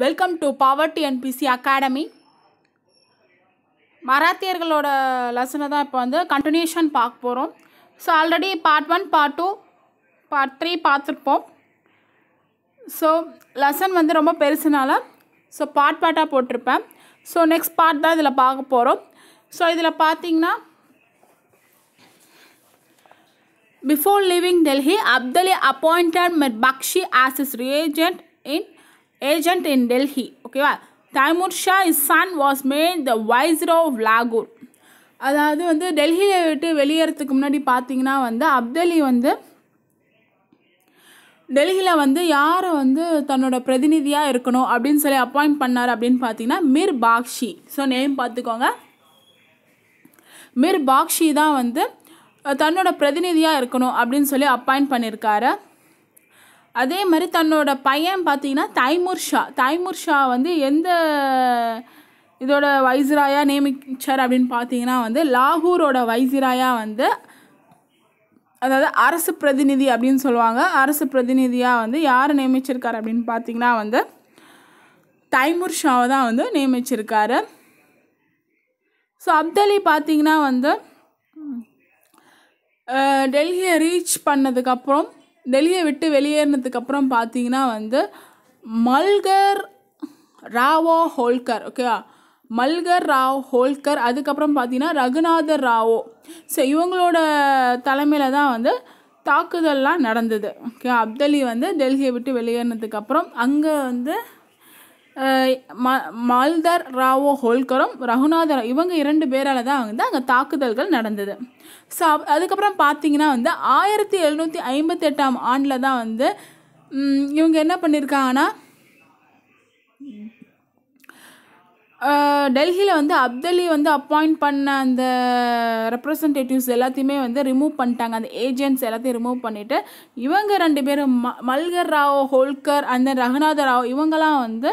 Welcome to Power NBC Academy மராத்தியர்களோட லெசனை தான் இப்போ வந்து கண்டினியூஷன் பார்க்க போகிறோம் so already part one part two part three பார்த்துருப்போம். ஸோ லெசன் வந்து ரொம்ப பெருசுனால ஸோ பார்ட் பார்ட்டாக போட்டிருப்பேன். ஸோ நெக்ஸ்ட் பார்ட் தான் இதில் பார்க்க போகிறோம் ஸோ இதில் பார்த்தீங்கன்னா Before leaving Delhi, Abdali appointed Mir Bakshi as his reagent in agent in Delhi. ஓகேவா Timur Shah is son was made the viceroy of அதாவது வந்து டெல்லியை விட்டு வெளியேறதுக்கு முன்னாடி பார்த்தீங்கன்னா வந்து அப்தலி வந்து டெல்லியில் வந்து யாரை வந்து தன்னோட பிரதிநிதியாக இருக்கணும் அப்படின்னு சொல்லி அப்பாயிண்ட் பண்ணார் அப்படின்னு பார்த்தீங்கன்னா மிர் பாக்ஷி. ஸோ நேம் பார்த்துக்கோங்க. மிர் பாக்ஷி தான் வந்து தன்னோட பிரதிநிதியாக இருக்கணும் அப்படின்னு சொல்லி அப்பாயிண்ட் பண்ணியிருக்காரு அதே மாதிரி தன்னோட பையன் பார்த்தீங்கன்னா தைமூர் ஷா. தைமூர் ஷா வந்து எந்த இதோட வைசிராயாக நியமிச்சார் அப்படின்னு பார்த்தீங்கன்னா வந்து லாகூரோட வைசிராயாக வந்து அதாவது அரசு பிரதிநிதி அப்படின்னு சொல்லுவாங்க. அரசு பிரதிநிதியாக வந்து யார் நியமிச்சிருக்காரு அப்படின்னு பார்த்தீங்கன்னா வந்து தைமூர் ஷாவை தான் வந்து நியமிச்சிருக்காரு. ஸோ அப்தலி பார்த்தீங்கன்னா வந்து டெல்லியை ரீச் பண்ணதுக்கப்புறம் டெல்லியை விட்டு வெளியேறினதுக்கப்புறம் பார்த்தீங்கன்னா வந்து மல்கர் ராவோ ஹோல்கர் ஓகேவா மல்கர் ராவ் ஹோல்கர் அதுக்கப்புறம் பார்த்தீங்கன்னா ரகுநாதர் ராவோ. ஸோ இவங்களோட தலைமையில் தான் வந்து தாக்குதல்லாம் நடந்தது ஓகே அப்தலி வந்து டெல்லியை விட்டு வெளியேறினதுக்கப்புறம் அங்கே வந்து ம மல்தர் ராவோ ஹோல்கரும் ரகுநாதர் இவங்க இரண்டு பேரால் தான் வந்து அங்கே தாக்குதல்கள் நடந்தது. ஸோ அதுக்கப்புறம் பார்த்தீங்கன்னா வந்து ஆயிரத்தி எழுநூற்றி ஐம்பத்தெட்டாம் ஆண்டில் தான் வந்து இவங்க என்ன பண்ணியிருக்காங்கன்னா டெல்லியில் வந்து அப்தலி வந்து அப்பாயிண்ட் பண்ண அந்த ரெப்ரசன்டேட்டிவ்ஸ் எல்லாத்தையுமே வந்து ரிமூவ் பண்ணிட்டாங்க. அந்த ஏஜென்ட்ஸ் எல்லாத்தையும் ரிமூவ் பண்ணிவிட்டு இவங்க ரெண்டு பேரும் ம மல்கர் ராவ் ஹோல்கர் அந்த ரகுநாத ராவ் இவங்கெல்லாம் வந்து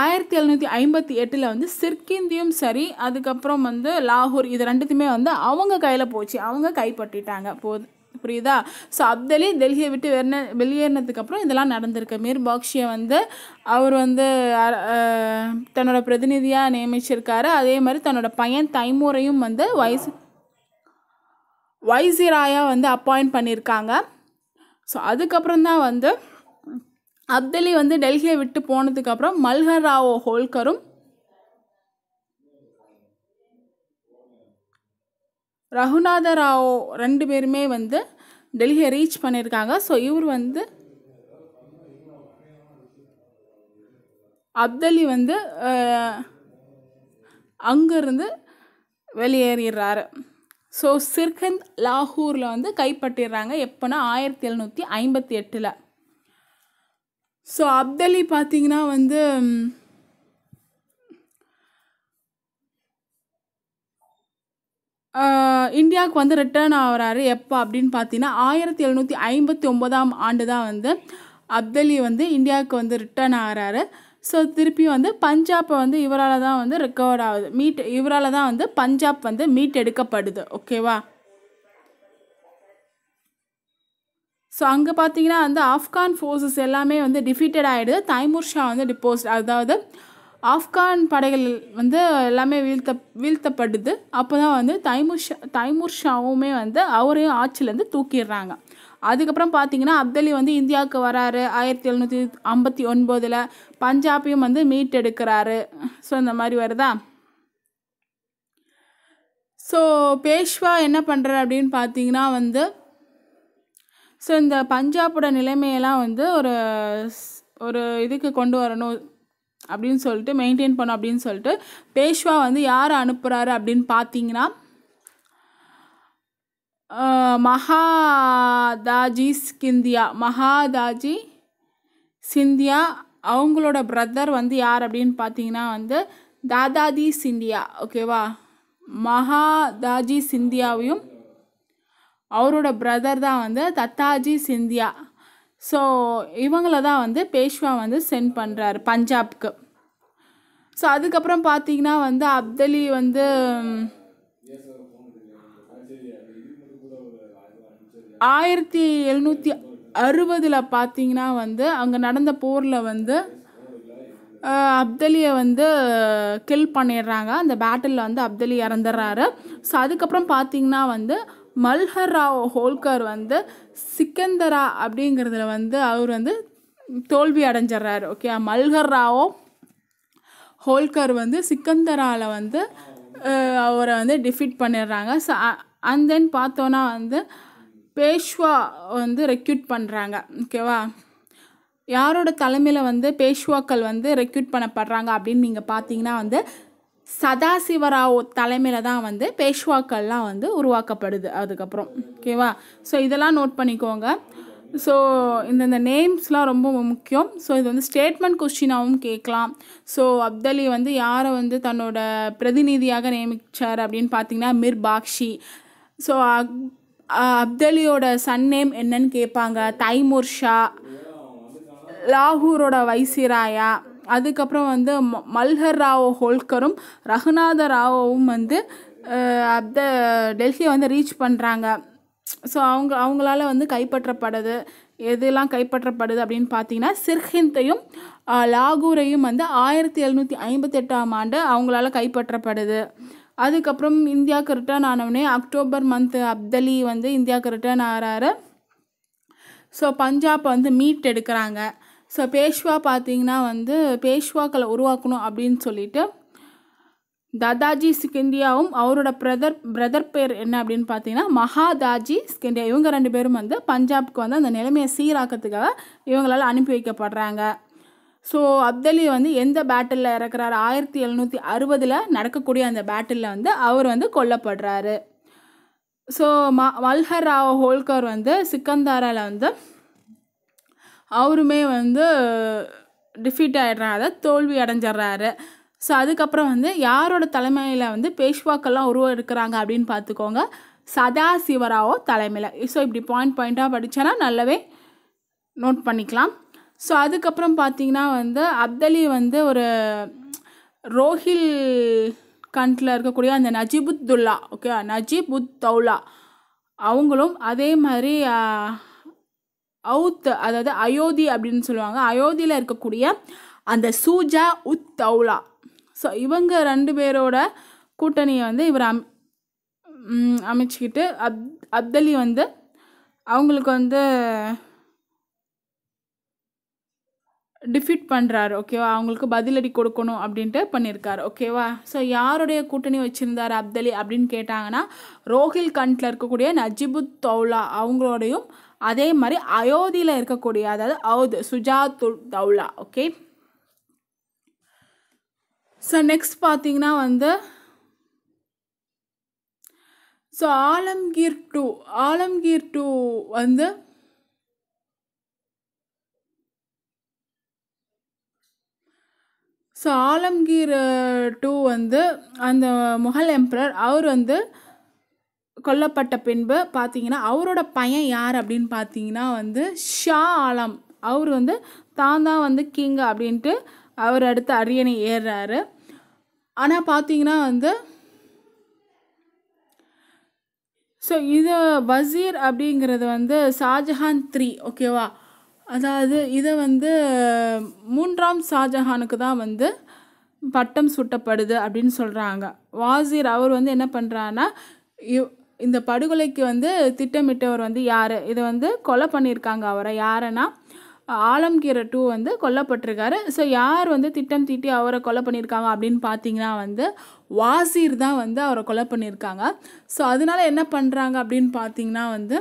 ஆயிரத்தி எழுநூற்றி ஐம்பத்தி எட்டில் வந்து சிர்கிந்தியும் சரி அதுக்கப்புறம் வந்து லாகூர் இது ரெண்டுத்தையுமே வந்து அவங்க கையில் போச்சு. அவங்க கைப்பற்றிட்டாங்க. போது புரியுதா? ஸோ அப்தலி டெல்லியை விட்டு வெறின வெளியேறினதுக்கப்புறம் இதெல்லாம் நடந்திருக்கு. மீர் பாக்ஷியை வந்து அவர் வந்து தன்னோட பிரதிநிதியாக நியமிச்சிருக்காரு. அதே மாதிரி தன்னோட பையன் தைமூரையும் வந்து வைஸ் வைசிராயாக வந்து அப்பாயிண்ட் பண்ணியிருக்காங்க ஸோ அதுக்கப்புறம் தான் வந்து அப்தலி வந்து டெல்லியை விட்டு போனதுக்கப்புறம் மல்ஹர் ராவோ ஹோல்கரும் ரகுநாத ராவோ ரெண்டு பேருமே வந்து டெல்லியை ரீச் பண்ணியிருக்காங்க. ஸோ இவர் வந்து அப்தலி வந்து அங்கேருந்து வெளியேறிடுறாரு. ஸோ சிர்கந்த் லாகூரில் வந்து கைப்பற்றிடுறாங்க. எப்போனா ஆயிரத்தி எழுநூற்றி ஐம்பத்தி எட்டில். ஸோ அப்தலி பார்த்தீங்கன்னா வந்து இந்தியாவுக்கு வந்து ரிட்டர்ன் ஆகுறாரு. எப்போ அப்படின்னு பார்த்தீங்கன்னா ஆயிரத்தி எழுநூற்றி ஐம்பத்தி ஒம்போதாம் ஆண்டு தான் வந்து அப்தலி வந்து இந்தியாவுக்கு வந்து ரிட்டர்ன் ஆகுறாரு. ஸோ திருப்பி வந்து பஞ்சாப்பை வந்து இவரால் தான் வந்து ரெக்கவர் ஆகுது. மீட் இவரால் தான் வந்து பஞ்சாப் வந்து மீட் எடுக்கப்படுது. ஓகேவா ஸோ அங்கே பார்த்தீங்கன்னா வந்து ஆப்கான் ஃபோர்ஸஸ் எல்லாமே வந்து டிஃபீட்டட் ஆகிடுது தைமூர் ஷா வந்து டிப்போஸ்ட் அதாவது ஆப்கான் படைகள் வந்து எல்லாமே வீழ்த்த வீழ்த்தப்படுது. அப்போ தான் வந்து தைமூர் ஷா தைமூர் ஷாவுமே வந்து அவரையும் ஆட்சியிலேருந்து தூக்கிடுறாங்க. அதுக்கப்புறம் பார்த்தீங்கன்னா அப்தலி வந்து இந்தியாவுக்கு வராரு. ஆயிரத்தி எழுநூற்றி ஐம்பத்தி ஒன்பதில் பஞ்சாபையும் வந்து மீட் எடுக்கிறாரு ஸோ இந்த மாதிரி வருதா? ஸோ பேஷ்வா என்ன பண்ணுறாரு அப்படின்னு பார்த்தீங்கன்னா வந்து ஸோ இந்த பஞ்சாபோட நிலைமையெல்லாம் வந்து ஒரு ஒரு இதுக்கு கொண்டு வரணும் அப்படின்னு சொல்லிட்டு மெயின்டைன் பண்ணும் அப்படின்னு சொல்லிட்டு பேஷ்வா வந்து யார் அனுப்புகிறாரு அப்படின்னு பார்த்தீங்கன்னா மகாதாஜி ஸ்கிந்தியா மகாதாஜி சிந்தியா அவங்களோட பிரதர் வந்து யார் அப்படின்னு பார்த்தீங்கன்னா வந்து தாதாதி சிந்தியா. ஓகேவா மகாதாஜி சிந்தியாவையும் அவரோட பிரதர் தான் வந்து தத்தாஜி சிந்தியா. ஸோ இவங்கள தான் வந்து பேஷ்வா வந்து சென்ட் பண்ணுறாரு பஞ்சாப்க்கு. ஸோ அதுக்கப்புறம் பார்த்தீங்கன்னா வந்து அப்தலி வந்து ஆயிரத்தி எழுநூற்றி அறுபதில் பார்த்தீங்கன்னா வந்து அங்கே நடந்த போரில் வந்து அப்தலியை வந்து கில் பண்ணிடுறாங்க. அந்த பேட்டிலில் வந்து அப்தலி இறந்துடுறாரு. ஸோ அதுக்கப்புறம் பார்த்தீங்கன்னா வந்து மல்ஹர் ராவ் ஹோல்கர் வந்து சிக்கந்தரா அப்படிங்கிறதுல வந்து அவர் வந்து தோல்வி அடைஞ்சிடுறாரு ஓகே மல்ஹர் ராவோ ஹோல்கர் வந்து சிக்கந்தராவில் வந்து அவரை வந்து டிஃபீட் பண்ணிடுறாங்க ஸோ அண்ட் தென் பார்த்தோன்னா வந்து பேஷ்வா வந்து ரெக்யூட் பண்ணுறாங்க ஓகேவா யாரோட தலைமையில் வந்து பேஷ்வாக்கள் வந்து ரெக்யூட் பண்ணப்படுறாங்க அப்படின்னு நீங்கள் பார்த்தீங்கன்னா வந்து சதாசிவராவ் தலைமையில் தான் வந்து பேஷ்வாக்கள்லாம் வந்து உருவாக்கப்படுது அதுக்கப்புறம். ஓகேவா? ஸோ இதெல்லாம் நோட் பண்ணிக்கோங்க. ஸோ இந்தந்த நேம்ஸ்லாம் ரொம்ப முக்கியம். ஸோ இது வந்து ஸ்டேட்மெண்ட் கொஸ்டினாகவும் கேட்கலாம். ஸோ அப்தலி வந்து யாரை வந்து தன்னோட பிரதிநிதியாக நியமிச்சார் அப்படின்னு பார்த்தீங்கன்னா மிர் பாக்ஷி. ஸோ அப்தலியோட சன் நேம் என்னன்னு கேட்பாங்க. தைமூர் ஷா. லாகூரோட வைசிராயா. அதுக்கப்புறம் வந்து ம- மல்ஹர் ராவ் ஹோல்கரும் ரகுநாத ராவும் வந்து அந்த அப்த டெல்லியை வந்து ரீச் பண்ணுறாங்க ஸோ அவங்க அவங்களால வந்து கைப்பற்றப்படுது. எதெல்லாம் கைப்பற்றப்படுது அப்படின்னு பார்த்தீங்கன்னா சிர்ஹிந்தையும் லாகூரையும் வந்து ஆயிரத்தி எழுநூற்றி ஐம்பத்தெட்டாம் ஆண்டு அவங்களால கைப்பற்றப்படுது. அதுக்கப்புறம் இந்தியாவுக்கு ரிட்டர்ன் ஆனவுடனே அக்டோபர் மந்த் அப்தலி வந்து இந்தியாவுக்கு ரிட்டர்ன் ஆகிறாரு ஸோ பஞ்சாப் வந்து மீட் எடுக்கிறாங்க. ஸோ பேஷ்வா பார்த்தீங்கன்னா வந்து பேஷ்வாக்களை உருவாக்கணும் அப்படின்னு சொல்லிட்டு தாதாஜி ஸ்கிந்தியாவும் அவரோட பிரதர் பிரதர் பேர் என்ன அப்படின்னு பார்த்தீங்கன்னா மகாதாஜி ஸ்கிந்தியா இவங்க ரெண்டு பேரும் வந்து பஞ்சாப்க்கு வந்து அந்த நிலைமையை சீராக்கிறதுக்காக இவங்களால் அனுப்பி வைக்கப்படுறாங்க. ஸோ அப்தலி வந்து எந்த பேட்டிலில் இறக்குறாரு? ஆயிரத்தி எழுநூற்றி அறுபதில் நடக்கக்கூடிய அந்த பேட்டிலில் வந்து அவர் வந்து கொல்லப்படுறாரு. ஸோ ம மல்ஹர் ராவ் ஹோல்கர் வந்து சிக்கந்தாராவில் வந்து அவருமே வந்து டிஃபீட் ஆகிடுறாரு அதாவது தோல்வி அடைஞ்சிடுறாரு. ஸோ அதுக்கப்புறம் வந்து யாரோட தலைமையில் வந்து பேஷ்வாக்கெல்லாம் உருவம் இருக்கிறாங்க அப்படின்னு பார்த்துக்கோங்க. சதா சிவராவோ தலைமையில். ஸோ இப்படி பாயிண்ட் பாயிண்ட்டாக படித்தேன்னா நல்லாவே நோட் பண்ணிக்கலாம். ஸோ அதுக்கப்புறம் பார்த்தீங்கன்னா வந்து அப்தலி வந்து ஒரு ரோஹில் கண்ட்ல இருக்கக்கூடிய அந்த நஜிபுத்துல்லா ஓகே நஜிபுத் தௌலா. அவங்களும் அதே மாதிரி அவுத் அதாவது அயோத்தி அப்படின்னு சொல்லுவாங்க. அயோத்தியில் இருக்கக்கூடிய அந்த சூஜா உத் தௌலா. ஸோ இவங்க ரெண்டு பேரோட கூட்டணியை வந்து இவர் அம் அமைச்சிக்கிட்டு அப் அப்தலி வந்து அவங்களுக்கு வந்து டிஃபீட் பண்ணுறாரு ஓகேவா அவங்களுக்கு பதிலடி கொடுக்கணும் அப்படின்ட்டு பண்ணியிருக்காரு ஓகேவா ஸோ யாருடைய கூட்டணி வச்சுருந்தார் அப்தலி அப்படின்னு கேட்டாங்கன்னா ரோஹில் கண்ட்ல இருக்கக்கூடிய நஜிபுத் தௌலா அவங்களோடையும் அதே மாதிரி அயோத்தியில் இருக்கக்கூடிய அதாவது Awadh Shujaud Daula okay so next பார்த்தீங்கன்னா வந்து so Alamgir two Alamgir two வந்து ஸோ ஆலம்கீர் டூ வந்து அந்த முகல் எம்பரர் அவர் வந்து கொல்லப்பட்ட பின்பு பார்த்தீங்கன்னா அவரோட பையன் யார் அப்படின்னு பார்த்தீங்கன்னா வந்து ஷா ஆலம். அவர் வந்து தான் தான் வந்து கிங் அப்படின்ட்டு அவர் அடுத்து அரியணை ஏறுறாரு. ஆனால் பார்த்தீங்கன்னா வந்து ஸோ இது வசீர் அப்படிங்கிறது வந்து ஷாஜஹான் த்ரீ ஓகேவா அதாவது இதை வந்து மூன்றாம் ஷாஜஹானுக்கு தான் வந்து பட்டம் சூட்டப்படுது அப்படின்னு சொல்கிறாங்க வாசீர் அவர் வந்து என்ன பண்ணுறான்னா இந்த படுகொலைக்கு வந்து திட்டமிட்டவர் வந்து யார்? இதை வந்து கொலை பண்ணியிருக்காங்க அவரை. யாருன்னா ஆலம்கீரை டூ வந்து கொல்லப்பட்டிருக்காரு. ஸோ யார் வந்து திட்டம் தீட்டி அவரை கொலை பண்ணியிருக்காங்க அப்படின்னு பார்த்தீங்கன்னா வந்து வாசீர் தான் வந்து அவரை கொலை பண்ணியிருக்காங்க. ஸோ அதனால என்ன பண்ணுறாங்க அப்படின்னு பார்த்தீங்கன்னா வந்து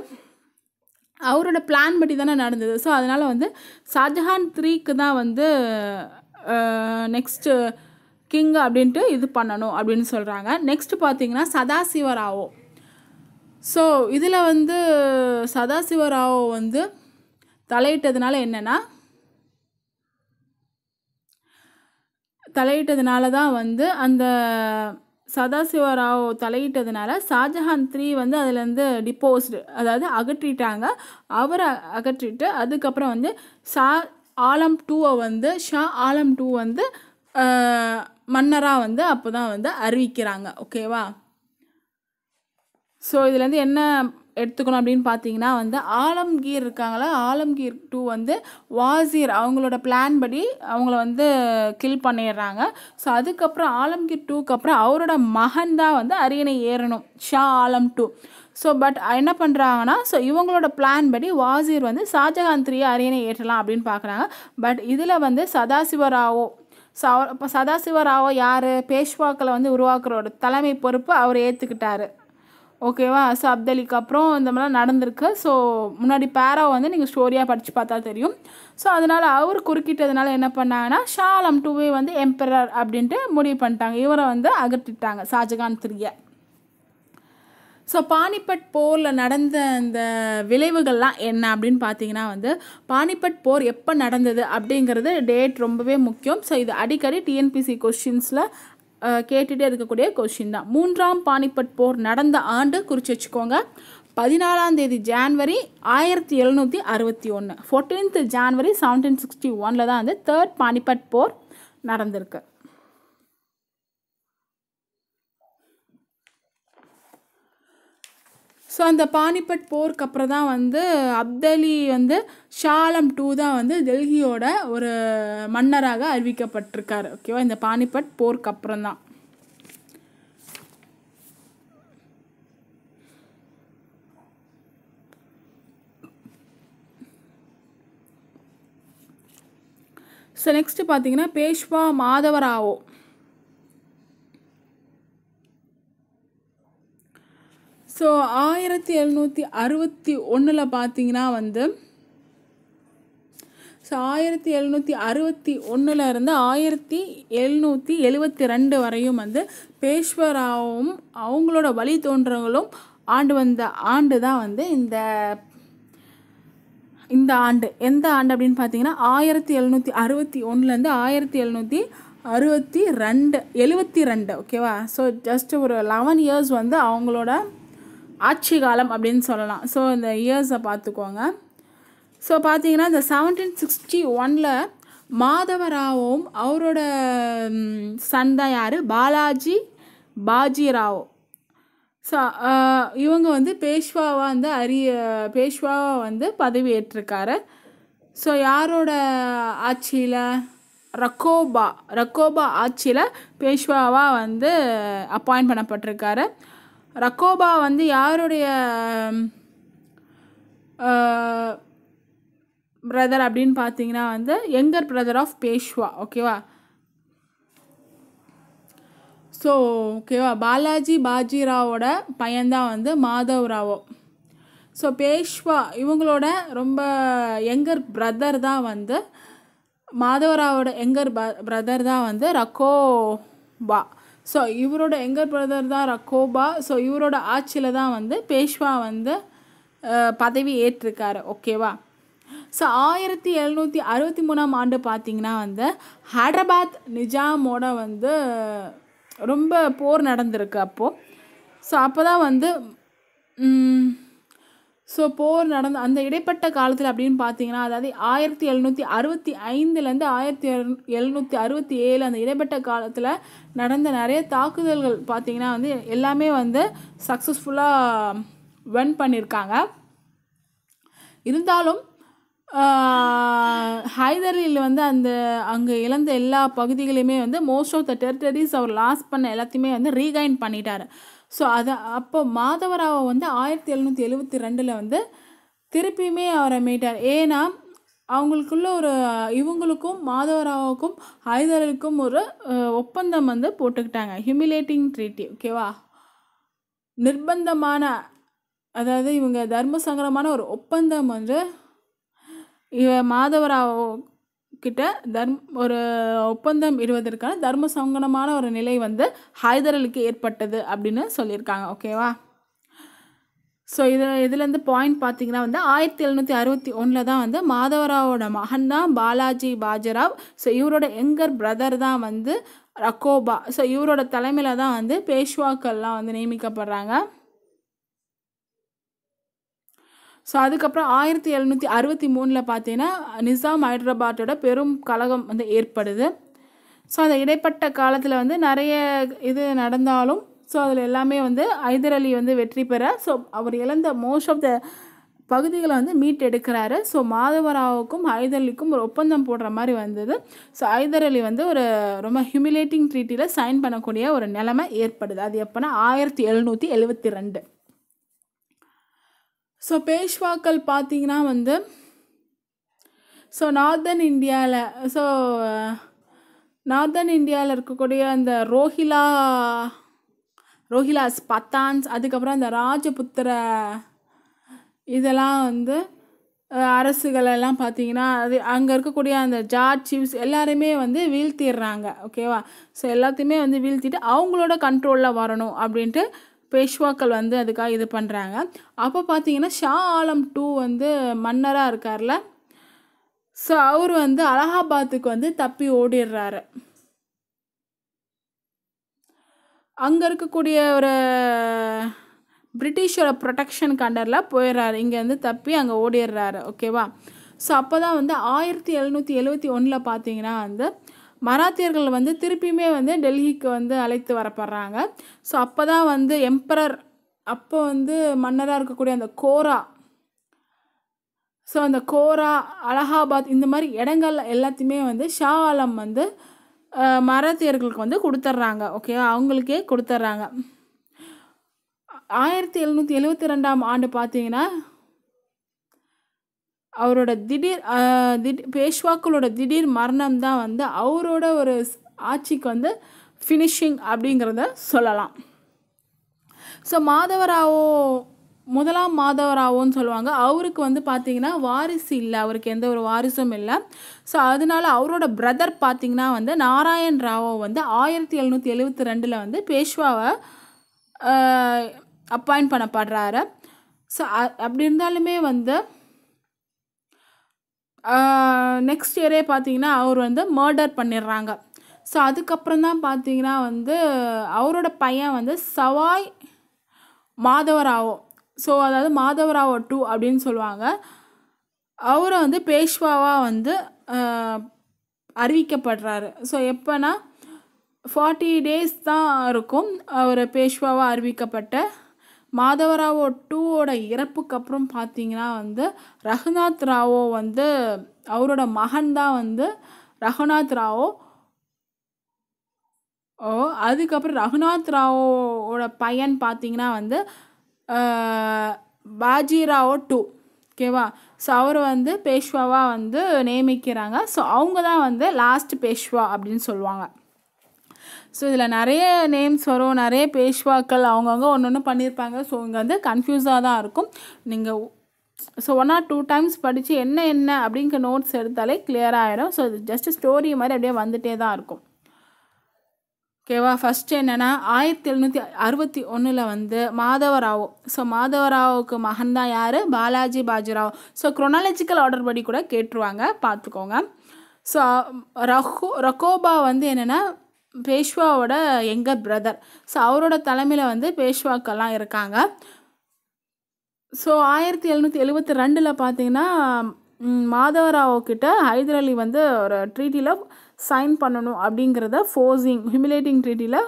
அவரோட பிளான் படி தானே நடந்தது. ஸோ அதனால் வந்து ஷாஜஹான் த்ரீக்கு தான் வந்து நெக்ஸ்ட்டு கிங் அப்படின்ட்டு இது பண்ணணும் அப்படின்னு சொல்கிறாங்க நெக்ஸ்ட் பார்த்தீங்கன்னா சதாசிவராவோ. ஸோ இதில் வந்து சதாசிவராவ் வந்து தலையிட்டதுனால என்னென்னா தலையிட்டதுனால தான் வந்து அந்த சதாசிவராவ் தலையிட்டதுனால ஷாஜஹான் த்ரீ வந்து அதுலேருந்து டிப்போஸ்டு அதாவது அகற்றிட்டாங்க. அவரை அகற்றிட்டு அதுக்கப்புறம் வந்து ஷா ஆலம் டூவை வந்து ஷா ஆலம் டூ வந்து மன்னராக வந்து அப்போ தான் வந்து அறிவிக்கிறாங்க. ஓகேவா ஸோ இதுலேருந்து என்ன எடுத்துக்கணும் அப்படின்னு பார்த்தீங்கன்னா வந்து ஆலம்கீர் இருக்காங்களா? ஆலம்கீர் டூ வந்து வாசீர் அவங்களோட பிளான் படி அவங்கள வந்து கில் பண்ணிடுறாங்க. ஸோ அதுக்கப்புறம் ஆலம்கீர் டூக்கு அப்புறம் அவரோட மகன் தான் வந்து அரியணை ஏறணும். Shah Alam two so but என்ன பண்ணுறாங்கன்னா ஸோ இவங்களோட பிளான் படி வாசீர் வந்து ஷாஜகான் த்ரீ அரியணை ஏற்றலாம் அப்படின்னு பார்க்குறாங்க. பட் இதில் வந்து சதாசிவராவோ ஸோ அவர் இப்போ சதாசிவராவோ யார்? பேஷ்வாக்களை வந்து உருவாக்குறோட தலைமை பொறுப்பு அவர் ஏற்றுக்கிட்டாரு ஓகேவா? ஸோ அப்தலிக்கு அப்புறம் இந்த மாதிரிலாம் நடந்திருக்கு. ஸோ முன்னாடி பேராவை வந்து நீங்கள் ஸ்டோரியாக படித்து பார்த்தா தெரியும். ஸோ அதனால் அவர் குறுக்கிட்டதுனால என்ன பண்ணாங்கன்னா ஷாலம் டூவே வந்து எம்பரர் அப்படின்ட்டு முடிவு பண்ணிட்டாங்க. இவரை வந்து அகற்றிட்டாங்க ஷாஜகான் த்ரீயை ஸோ பானிபட் போரில் நடந்த அந்த விளைவுகள்லாம் என்ன அப்படின்னு பார்த்தீங்கன்னா வந்து பானிபட் போர் எப்போ நடந்தது அப்படிங்கிறது டேட் ரொம்பவே முக்கியம். ஸோ இது அடிக்கடி டிஎன்பிசி கொஷின்ஸில் கேட்டுகிட்டே இருக்கக்கூடிய கொஷின் தான். மூன்றாம் பானிபட் போர் நடந்த ஆண்டு குறித்து வச்சுக்கோங்க. பதினாலாம் தேதி ஜான்வரி ஆயிரத்தி எழுநூற்றி அறுபத்தி ஒன்று ஃபோர்டீன்த் ஜான்வரி செவன்டீன் சிக்ஸ்டி ஒனில் தான் வந்து தேர்ட் பானிபட் போர் நடந்திருக்கு. ஸோ அந்த பானிபட் போருக்கு அப்புறம் தான் வந்து அப்தலி வந்து ஷாலம் டூ தான் வந்து டெல்லியோட ஒரு மன்னராக அறிவிக்கப்பட்டிருக்காரு. ஓகேவா இந்த பானிபட் போருக்கு அப்புறம் தான் ஸோ நெக்ஸ்ட்டு பார்த்தீங்கன்னா பேஷ்வா மாதவராவோ. ஸோ ஆயிரத்தி எழுநூற்றி அறுபத்தி ஒன்றில் பார்த்தீங்கன்னா வந்து ஸோ ஆயிரத்தி எழுநூற்றி அறுபத்தி ஒன்றில் இருந்து ஆயிரத்தி எழுநூற்றி எழுபத்தி ரெண்டு வரையும் வந்து பேஷ்வராவும் அவங்களோட வழி வழித்தோன்றவங்களும் ஆண்டு வந்த ஆண்டு தான் வந்து இந்த இந்த ஆண்டு. எந்த ஆண்டு அப்படின்னு பார்த்தீங்கன்னா ஆயிரத்தி எழுநூற்றி அறுபத்தி ஒன்றுலேருந்து ஆயிரத்தி எழுநூற்றி அறுபத்தி ரெண்டு எழுபத்தி ரெண்டு ஓகேவா ஸோ ஜஸ்ட் ஒரு லெவன் இயர்ஸ் வந்து அவங்களோட ஆட்சி காலம் அப்படின்னு சொல்லலாம். ஸோ இந்த இயர்ஸை பார்த்துக்கோங்க. ஸோ பார்த்தீங்கன்னா இந்த செவன்டீன் சிக்ஸ்டி ஒனில் மாதவராவும் அவரோட சன் தான் யார்? பாலாஜி பாஜிராவோ. ஸோ இவங்க வந்து பேஷ்வாவாக வந்து அரிய பேஷ்வாவாக வந்து பதவியேற்றிருக்காரு. ஸோ யாரோட ஆட்சியில்? ரக்கோபா ரக்கோபா ஆட்சியில் பேஷ்வாவாக வந்து அப்பாயிண்ட் பண்ணப்பட்டிருக்காரு. ரக்கோபா வந்து யாருடைய பிரதர் அப்படின்னு பார்த்தீங்கன்னா வந்து யங்கர் பிரதர் ஆஃப் பேஷ்வா ஓகேவா ஸோ ஓகேவா பாலாஜி பாஜிராவோட பையன்தான் வந்து மாதவ் ராவோ. ஸோ பேஷ்வா இவங்களோட ரொம்ப யங்கர் பிரதர் தான் வந்து மாதவராவோட யங்கர் பிரதர் தான் வந்து ரக்கோபா. ஸோ இவரோட எங்கர் பிரதர் தான் ரக்கோபா ஸோ இவரோட ஆட்சியில் தான் வந்து பேஷ்வா வந்து பதவி ஏற்றிருக்காரு. ஓகேவா ஸோ ஆயிரத்தி எழுநூற்றி அறுபத்தி மூணாம் ஆண்டு பார்த்தீங்கன்னா வந்து ஹைதராபாத் நிஜாமோட வந்து ரொம்ப போர் நடந்திருக்கு அப்போது ஸோ அப்போ தான் வந்து ஸோ போர் நடந்த அந்த இடைப்பட்ட காலத்தில் அப்படின்னு பார்த்தீங்கன்னா அதாவது ஆயிரத்தி எழுநூற்றி அறுபத்தி ஐந்துலேருந்து ஆயிரத்தி எழுநூற்றி அறுபத்தி ஏழு அந்த இடைப்பட்ட காலத்தில் நடந்த நிறைய தாக்குதல்கள் பார்த்திங்கன்னா வந்து எல்லாமே வந்து சக்ஸஸ்ஃபுல்லாக வென் பண்ணியிருக்காங்க. இருந்தாலும் ஹைதரில் வந்து அந்த அங்கே இழந்த எல்லா பகுதிகளையுமே வந்து மோஸ்ட் ஆஃப் த டெரிட்டரிஸ் அவர் லாஸ் பண்ண எல்லாத்தையுமே வந்து ரீகைன் பண்ணிட்டார். ஸோ அதை அப்போ மாதவராவை வந்து ஆயிரத்தி எழுநூற்றி எழுபத்தி ரெண்டில் வந்து திருப்பியுமே அவரை மீட்டார். ஏன்னா அவங்களுக்குள்ள ஒரு இவங்களுக்கும் மாதவராவுக்கும் ஹைதருக்கும் ஒரு ஒப்பந்தம் வந்து போட்டுக்கிட்டாங்க. ஹியூமிலேட்டிங் ட்ரீட்டி ஓகேவா நிர்பந்தமான அதாவது இவங்க தர்ம சங்கரமான ஒரு ஒப்பந்தம் வந்து இவ மாதவராவோ கிட்ட தர்ம் ஒரு ஒப்பந்தம் இடுவதற்கான தர்ம சங்கடமான ஒரு நிலை வந்து ஹைதரலுக்கு ஏற்பட்டது அப்படின்னு சொல்லியிருக்காங்க ஓகேவா ஸோ இது இதுலேருந்து பாயிண்ட் பார்த்தீங்கன்னா வந்து ஆயிரத்தி எழுநூற்றி அறுபத்தி ஒன்றில் தான் வந்து மாதவராவோட மகன் தான் பாலாஜி பாஜராவ். ஸோ இவரோட எங்கர் பிரதர் தான் வந்து ரக்கோபா. ஸோ இவரோட தலைமையில் தான் வந்து பேஷ்வாக்கள்லாம் வந்து நியமிக்கப்படுறாங்க. ஸோ அதுக்கப்புறம் ஆயிரத்தி எழுநூற்றி அறுபத்தி மூணில் பார்த்தீங்கன்னா நிசாம் ஹைதராபாத்தோட பெரும் கழகம் வந்து ஏற்படுது. ஸோ அந்த இடைப்பட்ட காலத்தில் வந்து நிறைய இது நடந்தாலும் ஸோ அதில் எல்லாமே வந்து ஹைதர் அலி வந்து வெற்றி பெற ஸோ அவர் இழந்த மோஸ்ட் ஆஃப் த பகுதிகளை வந்து மீட் எடுக்கிறாரு ஸோ மாதவராவுக்கும் ஹைதர் அலிக்கும் ஒரு ஒப்பந்தம் போடுற மாதிரி வந்தது. ஸோ ஹைதர் அலி வந்து ஒரு ரொம்ப ஹியூமிலேட்டிங் ட்ரீட்டியில் சைன் பண்ணக்கூடிய ஒரு நிலைமை ஏற்படுது. அது எப்போனா ஆயிரத்தி எழுநூற்றி எழுபத்தி ரெண்டு. ஸோ பேஷ்வாக்கள் பார்த்தீங்கன்னா வந்து ஸோ நார்தர்ன் இந்தியாவில் ஸோ நார்தர்ன் இந்தியாவில் இருக்கக்கூடிய அந்த ரோஹிலா ரோஹிலாஸ் பத்தான்ஸ் அதுக்கப்புறம் அந்த ராஜபுத்திர இதெல்லாம் வந்து அரசுகளெல்லாம் பார்த்தீங்கன்னா அது அங்கே இருக்கக்கூடிய அந்த ஜார்ஜ் சீஃப்ஸ் எல்லாருமே வந்து வீழ்த்திடுறாங்க ஓகேவா ஸோ எல்லாத்தையுமே வந்து வீழ்த்திட்டு அவங்களோட கண்ட்ரோலில் வரணும் அப்படின்ட்டு பேஷ்வாக்கள் வந்து அதுக்காக இது பண்ணுறாங்க அப்போ பார்த்தீங்கன்னா ஷா ஆலம் டூ வந்து மன்னராக இருக்கார்ல? ஸோ அவர் வந்து அலகாபாத்துக்கு வந்து தப்பி ஓடிடுறாரு. அங்கே இருக்கக்கூடிய ஒரு பிரிட்டிஷோட ப்ரொடெக்ஷன் கண்டரில் போயிடுறாரு. இங்கேருந்து தப்பி அங்கே ஓடிடுறாரு. ஓகேவா ஸோ அப்போ தான் வந்து ஆயிரத்தி எழுநூற்றி எழுவத்தி ஒன்றில் பார்த்தீங்கன்னா வந்து மராத்தியர்கள் வந்து திருப்பியுமே வந்து டெல்லிக்கு வந்து அழைத்து வரப்படுறாங்க. ஸோ அப்போ தான் வந்து எம்பரர் அப்போ வந்து மன்னராக இருக்கக்கூடிய அந்த கோரா ஸோ அந்த கோரா அலகாபாத் இந்த மாதிரி இடங்கள் எல்லாத்தையுமே வந்து ஷா ஆலம் வந்து மராத்தியர்களுக்கு வந்து கொடுத்துட்றாங்க ஓகே அவங்களுக்கே கொடுத்துட்றாங்க ஆயிரத்தி எழுநூற்றி எழுவத்தி ரெண்டாம் ஆண்டு பார்த்தீங்கன்னா அவரோட திடீர் திடீர் பேஷ்வாக்களோட திடீர் மரணம் தான் வந்து அவரோட ஒரு ஆட்சிக்கு வந்து ஃபினிஷிங் அப்படிங்கிறத சொல்லலாம். ஸோ மாதவராவோ முதலாம் மாதவராவோன்னு சொல்லுவாங்க. அவருக்கு வந்து பார்த்தீங்கன்னா வாரிசு இல்லை. அவருக்கு எந்த ஒரு வாரிசும் இல்லை. ஸோ அதனால அவரோட பிரதர் பார்த்தீங்கன்னா வந்து நாராயண் ராவோ வந்து ஆயிரத்தி எழுநூற்றி எழுபத்தி ரெண்டில் வந்து பேஷ்வாவை அப்பாயிண்ட் பண்ணப்படுறாரு. ஸோ அப்படி இருந்தாலுமே வந்து நெக்ஸ்ட் இயரே பார்த்தீங்கன்னா அவர் வந்து மர்டர் பண்ணிடுறாங்க. ஸோ அதுக்கப்புறம் தான் பார்த்தீங்கன்னா வந்து அவரோட பையன் வந்து சவாய் மாதவராவோ ஸோ அதாவது மாதவராவோ டூ அப்படின்னு சொல்லுவாங்க. அவரை வந்து பேஷ்வாவாக வந்து அறிவிக்கப்படுறாரு. ஸோ எப்போனா ஃபார்ட்டி டேஸ் தான் இருக்கும் அவர் பேஷ்வாவாக அறிவிக்கப்பட்ட. மாதவராவோ டூவோட இறப்புக்கு அப்புறம் பார்த்தீங்கன்னா வந்து ரகுநாத் ராவோ வந்து அவரோட மகன் தான் வந்து ரகுநாத் ராவோ. ஓ அதுக்கப்புறம் ரகுநாத் ராவோட பையன் பார்த்தீங்கன்னா வந்து பாஜிராவோ டூ. ஓகேவா? ஸோ அவர் வந்து பேஷ்வாவாக வந்து நியமிக்கிறாங்க. ஸோ அவங்க தான் வந்து லாஸ்ட் பேஷ்வா அப்படின்னு சொல்லுவாங்க. ஸோ இதில் நிறைய நேம்ஸ் வரும். நிறைய பேஷ்வாக்கள் அவங்கவுங்க ஒன்று ஒன்று பண்ணியிருப்பாங்க. ஸோ இங்கே வந்து கன்ஃபியூஸாக தான் இருக்கும். நீங்கள் so one or two times படித்து என்ன என்ன அப்படிங்கிற நோட்ஸ் எடுத்தாலே clear ஆயிடும் ஸோ இது ஜஸ்ட் ஸ்டோரி மாதிரி அப்படியே வந்துட்டே தான் இருக்கும். ஓகேவா? ஃபஸ்ட்டு என்னென்னா ஆயிரத்தி எழுநூற்றி அறுபத்தி ஒன்றில் வந்து மாதவராவோ. ஸோ மாதவராவுக்கு மகன் தான் யார்? Balaji Bajirao. So chronological order படி கூட கேட்டுருவாங்க. பார்த்துக்கோங்க ஸோ ரஹோ ரகோபா வந்து என்னென்னா பேஷ்வாவோட எங்கர் பிரதர் ஸோ அவரோட தலைமையில் வந்து பேஷ்வாக்கெல்லாம் இருக்காங்க. ஸோ ஆயிரத்தி எழுநூற்றி எழுபத்தி ரெண்டில் பார்த்தீங்கன்னா மாதவராவ் கிட்ட ஹைதர் அலி வந்து ஒரு ட்ரீட்டியில் சைன் பண்ணணும் அப்படிங்கிறத ஃபோர்ஸிங் ஹியூமிலேட்டிங் ட்ரீட்டியில்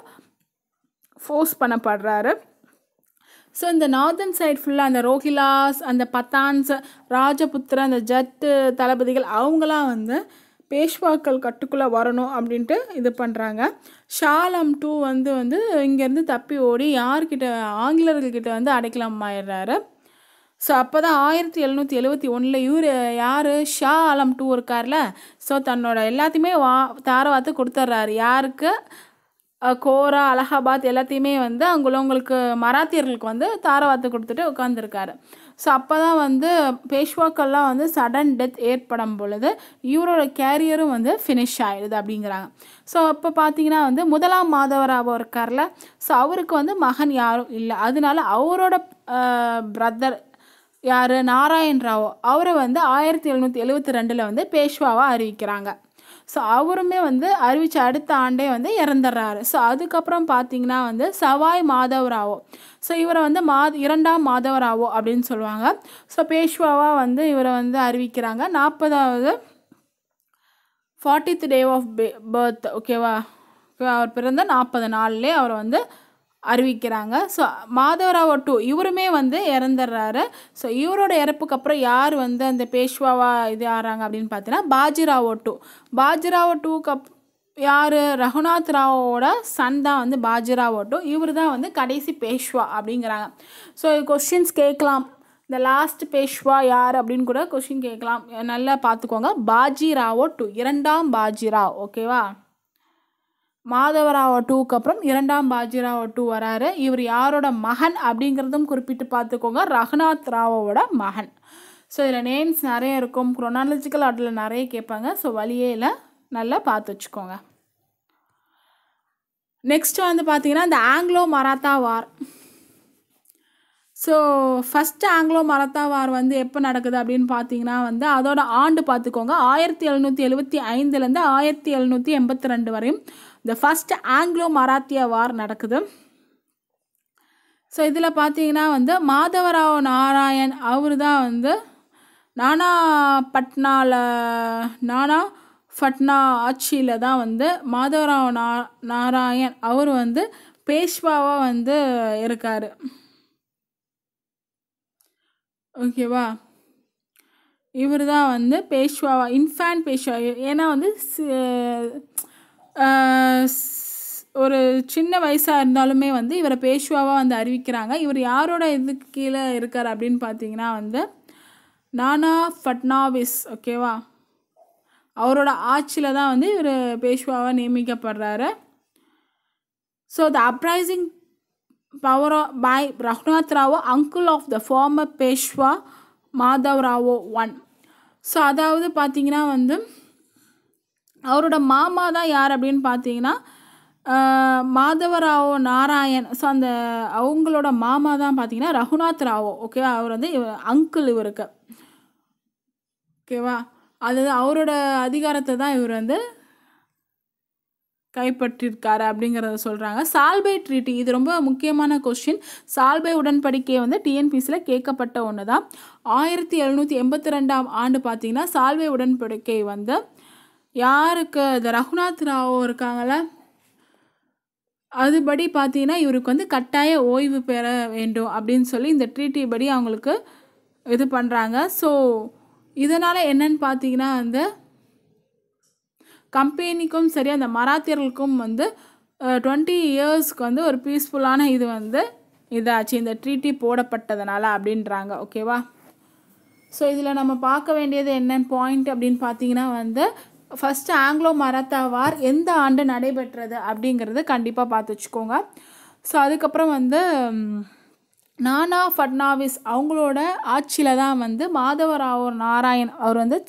ஃபோர்ஸ் பண்ணப்படுறாரு. ஸோ இந்த நார்தன் சைட் ஃபுல்லாக அந்த ரோஹிலாஸ் அந்த பத்தான்ஸ் ராஜபுத்திர அந்த ஜட்டு தளபதிகள் அவங்களாம் வந்து பேஷ்வாக்கள் கட்டுக்குள்ளே வரணும் அப்படின்ட்டு இது பண்ணுறாங்க ஷாலம் டூ வந்து வந்து இங்கேருந்து தப்பி ஓடி யார்கிட்ட ஆங்கிலேயர்கள்கிட்ட வந்து அடைக்கலம் ஆயிடுறாரு. ஸோ அப்போ தான் ஆயிரத்தி எழுநூற்றி எழுவத்தி ஒன்றில் இவர் யார்? ஷா ஆலம் டூ இருக்கார்ல. ஸோ தன்னோட எல்லாத்தையுமே வா தாரவாத்து கொடுத்துட்றாரு யாருக்கு? கோரா அலகாபாத் எல்லாத்தையுமே வந்து அவங்களவங்களுக்கு மராத்தியர்களுக்கு வந்து தாரவாத்து கொடுத்துட்டு உட்காந்துருக்காரு ஸோ அப்போ தான் வந்து பேஷ்வாக்கள்லாம் வந்து சடன் டெத் ஏற்படும் பொழுது இவரோட கேரியரும் வந்து ஃபினிஷ் ஆகிடுது அப்படிங்கிறாங்க. ஸோ அப்போ பார்த்தீங்கன்னா வந்து முதலாம் மாதவராவோ இருக்கார்ல. ஸோ அவருக்கு வந்து மகன் யாரும் இல்லை. அதனால அவரோட பிரதர் யார்? நாராயண் ராவோ. அவரை வந்து ஆயிரத்தி எழுநூற்றி எழுவத்தி ரெண்டில் வந்து பேஷ்வாவாக அறிவிக்கிறாங்க. ஸோ அவருமே வந்து அறிவித்த அடுத்த ஆண்டே வந்து இறந்துடுறாரு. ஸோ அதுக்கப்புறம் பார்த்தீங்கன்னா வந்து சவாய் மாதவராவோ ஸோ இவரை வந்து மா இரண்டாம் மாதவராவோ அப்படின்னு சொல்லுவாங்க. ஸோ பேஷ்வாவாக வந்து இவரை வந்து அறிவிக்கிறாங்க. நாற்பதாவது ஃபார்ட்டித் டே ஆஃப் பே பர்த் ஓகேவா அவர் பிறந்த நாற்பது நாள்லேயே அவரை வந்து அறிவிக்கிறாங்க. ஸோ மாதவராவோ டூ இவருமே வந்து இறந்துடுறாரு ஸோ இவரோட இறப்புக்கு அப்புறம் யார் வந்து அந்த பேஷ்வாவா இது ஆறாங்க அப்படின்னு பார்த்தீங்கன்னா பாஜிராவோ டூ பாஜிராவோ டூக்கு அப் யார்? ரகுநாத் ராவோட சன் தான் வந்து பாஜிராவோ டூ இவர் தான் வந்து கடைசி பேஷ்வா அப்படிங்கிறாங்க. ஸோ கொஷின்ஸ் கேட்கலாம். இந்த லாஸ்ட் பேஷ்வா யார் அப்படின்னு கூட கொஷின் கேட்கலாம். நல்லா பார்த்துக்கோங்க. பாஜிராவோ டூ இரண்டாம் பாஜிராவ் ஓகேவா மாதவராவ டூக்கு அப்புறம் இரண்டாம் பாஜிராவ டூ வராரு. இவர் யாரோட மகன் அப்படிங்கிறதும் குறிப்பிட்டு பார்த்துக்கோங்க. ரகுநாத் ராவோட மகன். ஸோ இதில் நேம்ஸ் நிறைய இருக்கும். குரோனாலஜிக்கல் ஆர்டரில் நிறைய கேட்பாங்க. ஸோ வழியே இல்லை. நல்லா பார்த்து வச்சுக்கோங்க. நெக்ஸ்ட் வந்து பார்த்தீங்கன்னா இந்த Anglo Maratha war. So first Anglo Maratha war வந்து எப்போ நடக்குது அப்படின்னு பார்த்தீங்கன்னா வந்து அதோட ஆண்டு பார்த்துக்கோங்க. ஆயிரத்தி எழுநூற்றி எழுபத்தி ஐந்துலேருந்து ஆயிரத்தி எழுநூற்றி எண்பத்தி ரெண்டு வரையும். இந்த ஃபஸ்ட் ஆங்கிலோ மராத்திய வார் நடக்குது. ஸோ இதில் பார்த்தீங்கன்னா வந்து மாதவராவ் நாராயண் அவர் தான் வந்து நானா பட்னாவில் நானா பட்னா ஆட்சியில் தான் வந்து மாதவராவ் நா நாராயண் அவர் வந்து பேஷ்வாவாக வந்து இருக்கார். ஓகேவா இவர் தான் வந்து பேஷ்வாவா இன்ஃபேன் பேஷ்வா ஏன்னா வந்து ஒரு சின்ன வயசாக இருந்தாலுமே வந்து இவரை பேஷ்வாவாக வந்து அறிவிக்கிறாங்க. இவர் யாரோட இது கீழே இருக்கார் அப்படின்னு பார்த்தீங்கன்னா வந்து நானா ஃபட்னாவிஸ் ஓகேவா? அவரோட ஆட்சியில் தான் வந்து இவர் பேஷ்வாவாக நியமிக்கப்படுறாரு. So the uprising power by Raghunath Rao uncle of the former Peshwa Madhav Rao one so அதாவது பார்த்தீங்கன்னா வந்து அவரோட மாமா தான் யார் அப்படின்னு பார்த்தீங்கன்னா மாதவராவோ நாராயண். ஸோ அந்த அவங்களோட மாமா தான் பார்த்தீங்கன்னா ரகுநாத் ராவோ. ஓகேவா அவர் வந்து அங்கிள் இவருக்கு. ஓகேவா அது அவரோட அதிகாரத்தை தான் இவர் வந்து கைப்பற்றிருக்காரு அப்படிங்கிறத சொல்கிறாங்க சால்பை ட்ரீட்டி இது ரொம்ப முக்கியமான கொஸ்டின் சால்பை உடன்படிக்கை வந்து டிஎன்பிசியில் கேட்கப்பட்ட ஒன்று தான் ஆயிரத்தி எழுநூற்றி எண்பத்தி ரெண்டாம் ஆண்டு பார்த்தீங்கன்னா சால்பை உடன்படிக்கை வந்து யாருக்கு? இந்த ரகுநாத் ராவோ இருக்காங்கள அதுபடி பார்த்தீங்கன்னா இவருக்கு வந்து கட்டாய ஓய்வு பெற வேண்டும் அப்படின்னு சொல்லி இந்த ட்ரீட்டி படி அவங்களுக்கு இது பண்ணுறாங்க ஸோ இதனால் என்னன்னு பார்த்தீங்கன்னா வந்து கம்பெனிக்கும் சரி அந்த மராத்தியர்களுக்கும் வந்து டுவெண்ட்டி இயர்ஸ்க்கு வந்து ஒரு பீஸ்ஃபுல்லான இது வந்து இதாச்சு. இந்த ட்ரீட்டி போடப்பட்டதுனால அப்படின்றாங்க. ஓகேவா ஸோ இதில் நம்ம பார்க்க வேண்டியது என்னென்னு பாயிண்ட் அப்படின்னு பார்த்தீங்கன்னா வந்து ஃபஸ்ட்டு ஆங்கிலோ மராத்தா வார் எந்த ஆண்டு நடைபெற்றது அப்படிங்கிறத கண்டிப்பாக பார்த்து வச்சுக்கோங்க. ஸோ அதுக்கப்புறம் வந்து நானா ஃபட்னாவிஸ் அவங்களோட ஆட்சியில் தான் வந்து மாதவராவ் நாராயண் அவர் வந்து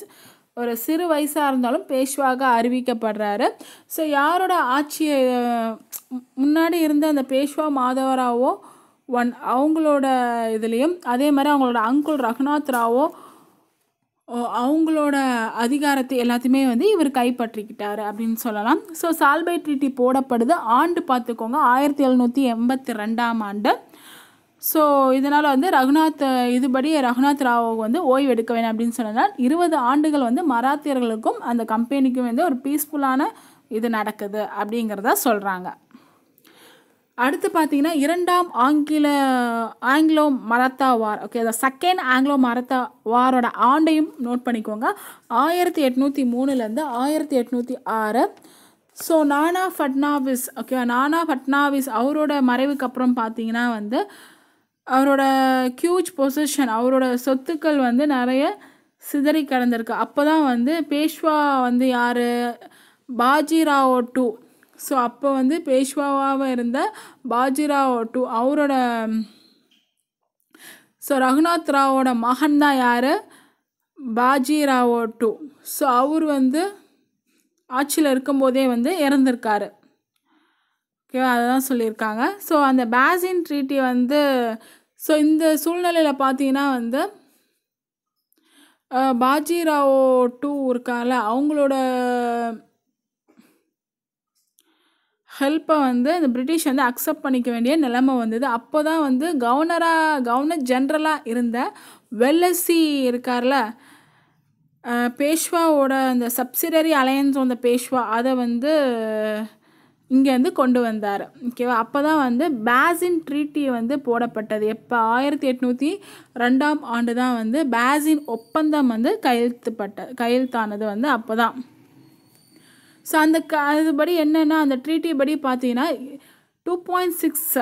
ஒரு சிறு வயசாக இருந்தாலும் பேஷ்வாக அறிவிக்கப்படுறாரு. ஸோ யாரோட ஆட்சியை முன்னாடி இருந்த அந்த பேஷ்வா மாதவராவோ ஒன் அவங்களோட இதுலேயும் அதே மாதிரி அவங்களோட அங்குள் ரகுநாத் ராவோ அவங்களோட அதிகாரத்தை எல்லாத்தையுமே வந்து இவர் கைப்பற்றிக்கிட்டார் அப்படின்னு சொல்லலாம். ஸோ சால்பை ட்ரீட்டி போடப்படுது. ஆண்டு பார்த்துக்கோங்க. ஆயிரத்தி எழுநூற்றி எண்பத்தி ரெண்டாம் ஆண்டு. ஸோ இதனால் வந்து ரகுநாத் இதுபடி ரகுநாத் ராவ் வந்து ஓய்வு எடுக்க வேணும் அப்படின்னு சொன்னதால் இருபது ஆண்டுகள் வந்து மராத்தியர்களுக்கும் அந்த கம்பெனிக்கும் வந்து ஒரு பீஸ்ஃபுல்லான இது நடக்குது அப்படிங்கிறத சொல்கிறாங்க அடுத்து பார்த்தீங்கன்னா இரண்டாம் ஆங்கில ஆங்கிலோ மரத்தா வார். ஓகே அந்த செகண்ட் ஆங்கிலோ மரத்தா வாரோட ஆண்டையும் நோட் பண்ணிக்கோங்க. ஆயிரத்தி எட்நூற்றி மூணுலேருந்து ஆயிரத்தி எட்நூற்றி ஆறு. ஸோ நானா ஃபட்னாவிஸ் ஓகே நானா ஃபட்னாவிஸ் அவரோட மறைவுக்கு அப்புறம் பார்த்தீங்கன்னா வந்து அவரோட ஹியூஜ் பொசிஷன் அவரோட சொத்துக்கள் வந்து நிறைய சிதறி கிடந்திருக்கு. அப்போ தான் வந்து பேஷ்வா வந்து யார்? பாஜிராவோ டூ ஸோ அப்போ வந்து பேஷ்வாவாக இருந்த பாஜிராவோ டூ அவரோட ஸோ ரகுநாத் ராவோட மகன் தான் யார்? பாஜிராவோ டூ ஸோ அவர் வந்து ஆட்சியில் இருக்கும்போதே வந்து இறந்துருக்காரு. ஓகேவா அதுதான் சொல்லியிருக்காங்க. ஸோ அந்த பேசின் ட்ரீட்டி வந்து ஸோ இந்த சூழ்நிலையில் பார்த்தீங்கன்னா வந்து பாஜிராவோ டூ இருக்காங்கல்ல அவங்களோட ஹெல்ப்பை வந்து அந்த பிரிட்டிஷ் வந்து அக்செப்ட் பண்ணிக்க வேண்டிய நிலைமை வந்தது. அப்போ தான் வந்து கவர்னராக கவர்னர் ஜென்ரலாக இருந்த வெல்லசி இருக்கார்ல பேஷ்வாவோட அந்த சப்சிடரி அலையன்ஸ் வந்த பேஷ்வா அதை வந்து இங்கேருந்து கொண்டு வந்தார். ஓகேவா அப்போ தான் வந்து பேசின் ட்ரீட்டி வந்து போடப்பட்டது. எப்போ? ஆயிரத்தி எட்நூற்றி ரெண்டாம் ஆண்டு தான் வந்து பேசின் ஒப்பந்தம் வந்து கையெழுத்துப்பட்ட கையெழுத்தானது வந்து அப்போ தான் ஸோ அந்த க அதுபடி என்னென்னா அந்த ட்ரீட்டி படி பார்த்தீங்கன்னா டூ பாயிண்ட் சிக்ஸ்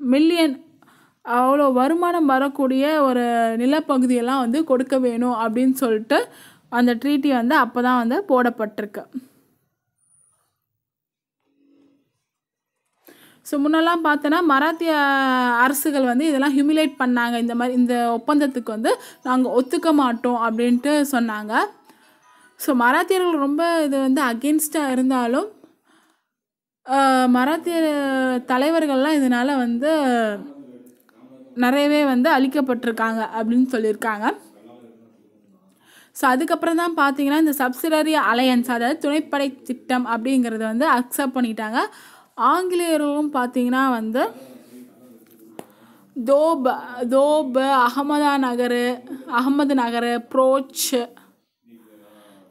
மில்லியன் அவ்வளோ வருமானம் வரக்கூடிய ஒரு நிலப்பகுதியெல்லாம் வந்து கொடுக்க வேணும் அப்படின்னு சொல்லிட்டு அந்த ட்ரீட்டி வந்து அப்போ தான் வந்து போடப்பட்டிருக்கு. ஸோ முன்னெல்லாம் பார்த்தோன்னா மராத்திய அரசுகள் வந்து இதெல்லாம் ஹியூமிலேட் பண்ணாங்க. இந்த மாதிரி இந்த ஒப்பந்தத்துக்கு வந்து நாங்கள் ஒத்துக்க மாட்டோம் அப்படின்ட்டு சொன்னாங்க. ஸோ மராத்தியர்கள் ரொம்ப இது வந்து அகென்ஸ்டாக இருந்தாலும் மராத்திய தலைவர்கள்லாம் இதனால் வந்து நிறையவே வந்து அழிக்கப்பட்டிருக்காங்க அப்படின்னு சொல்லியிருக்காங்க. ஸோ அதுக்கப்புறம் தான் பார்த்தீங்கன்னா இந்த சப்சிடரி அலையன்ஸ் அதாவது துணைப்படை திட்டம் அப்படிங்கிறத வந்து அக்செப்ட் பண்ணிட்டாங்க. ஆங்கிலேயர்களும் பார்த்தீங்கன்னா வந்து தோப் தோப் அகமதா நகர் அகமது நகர் ப்ரோச்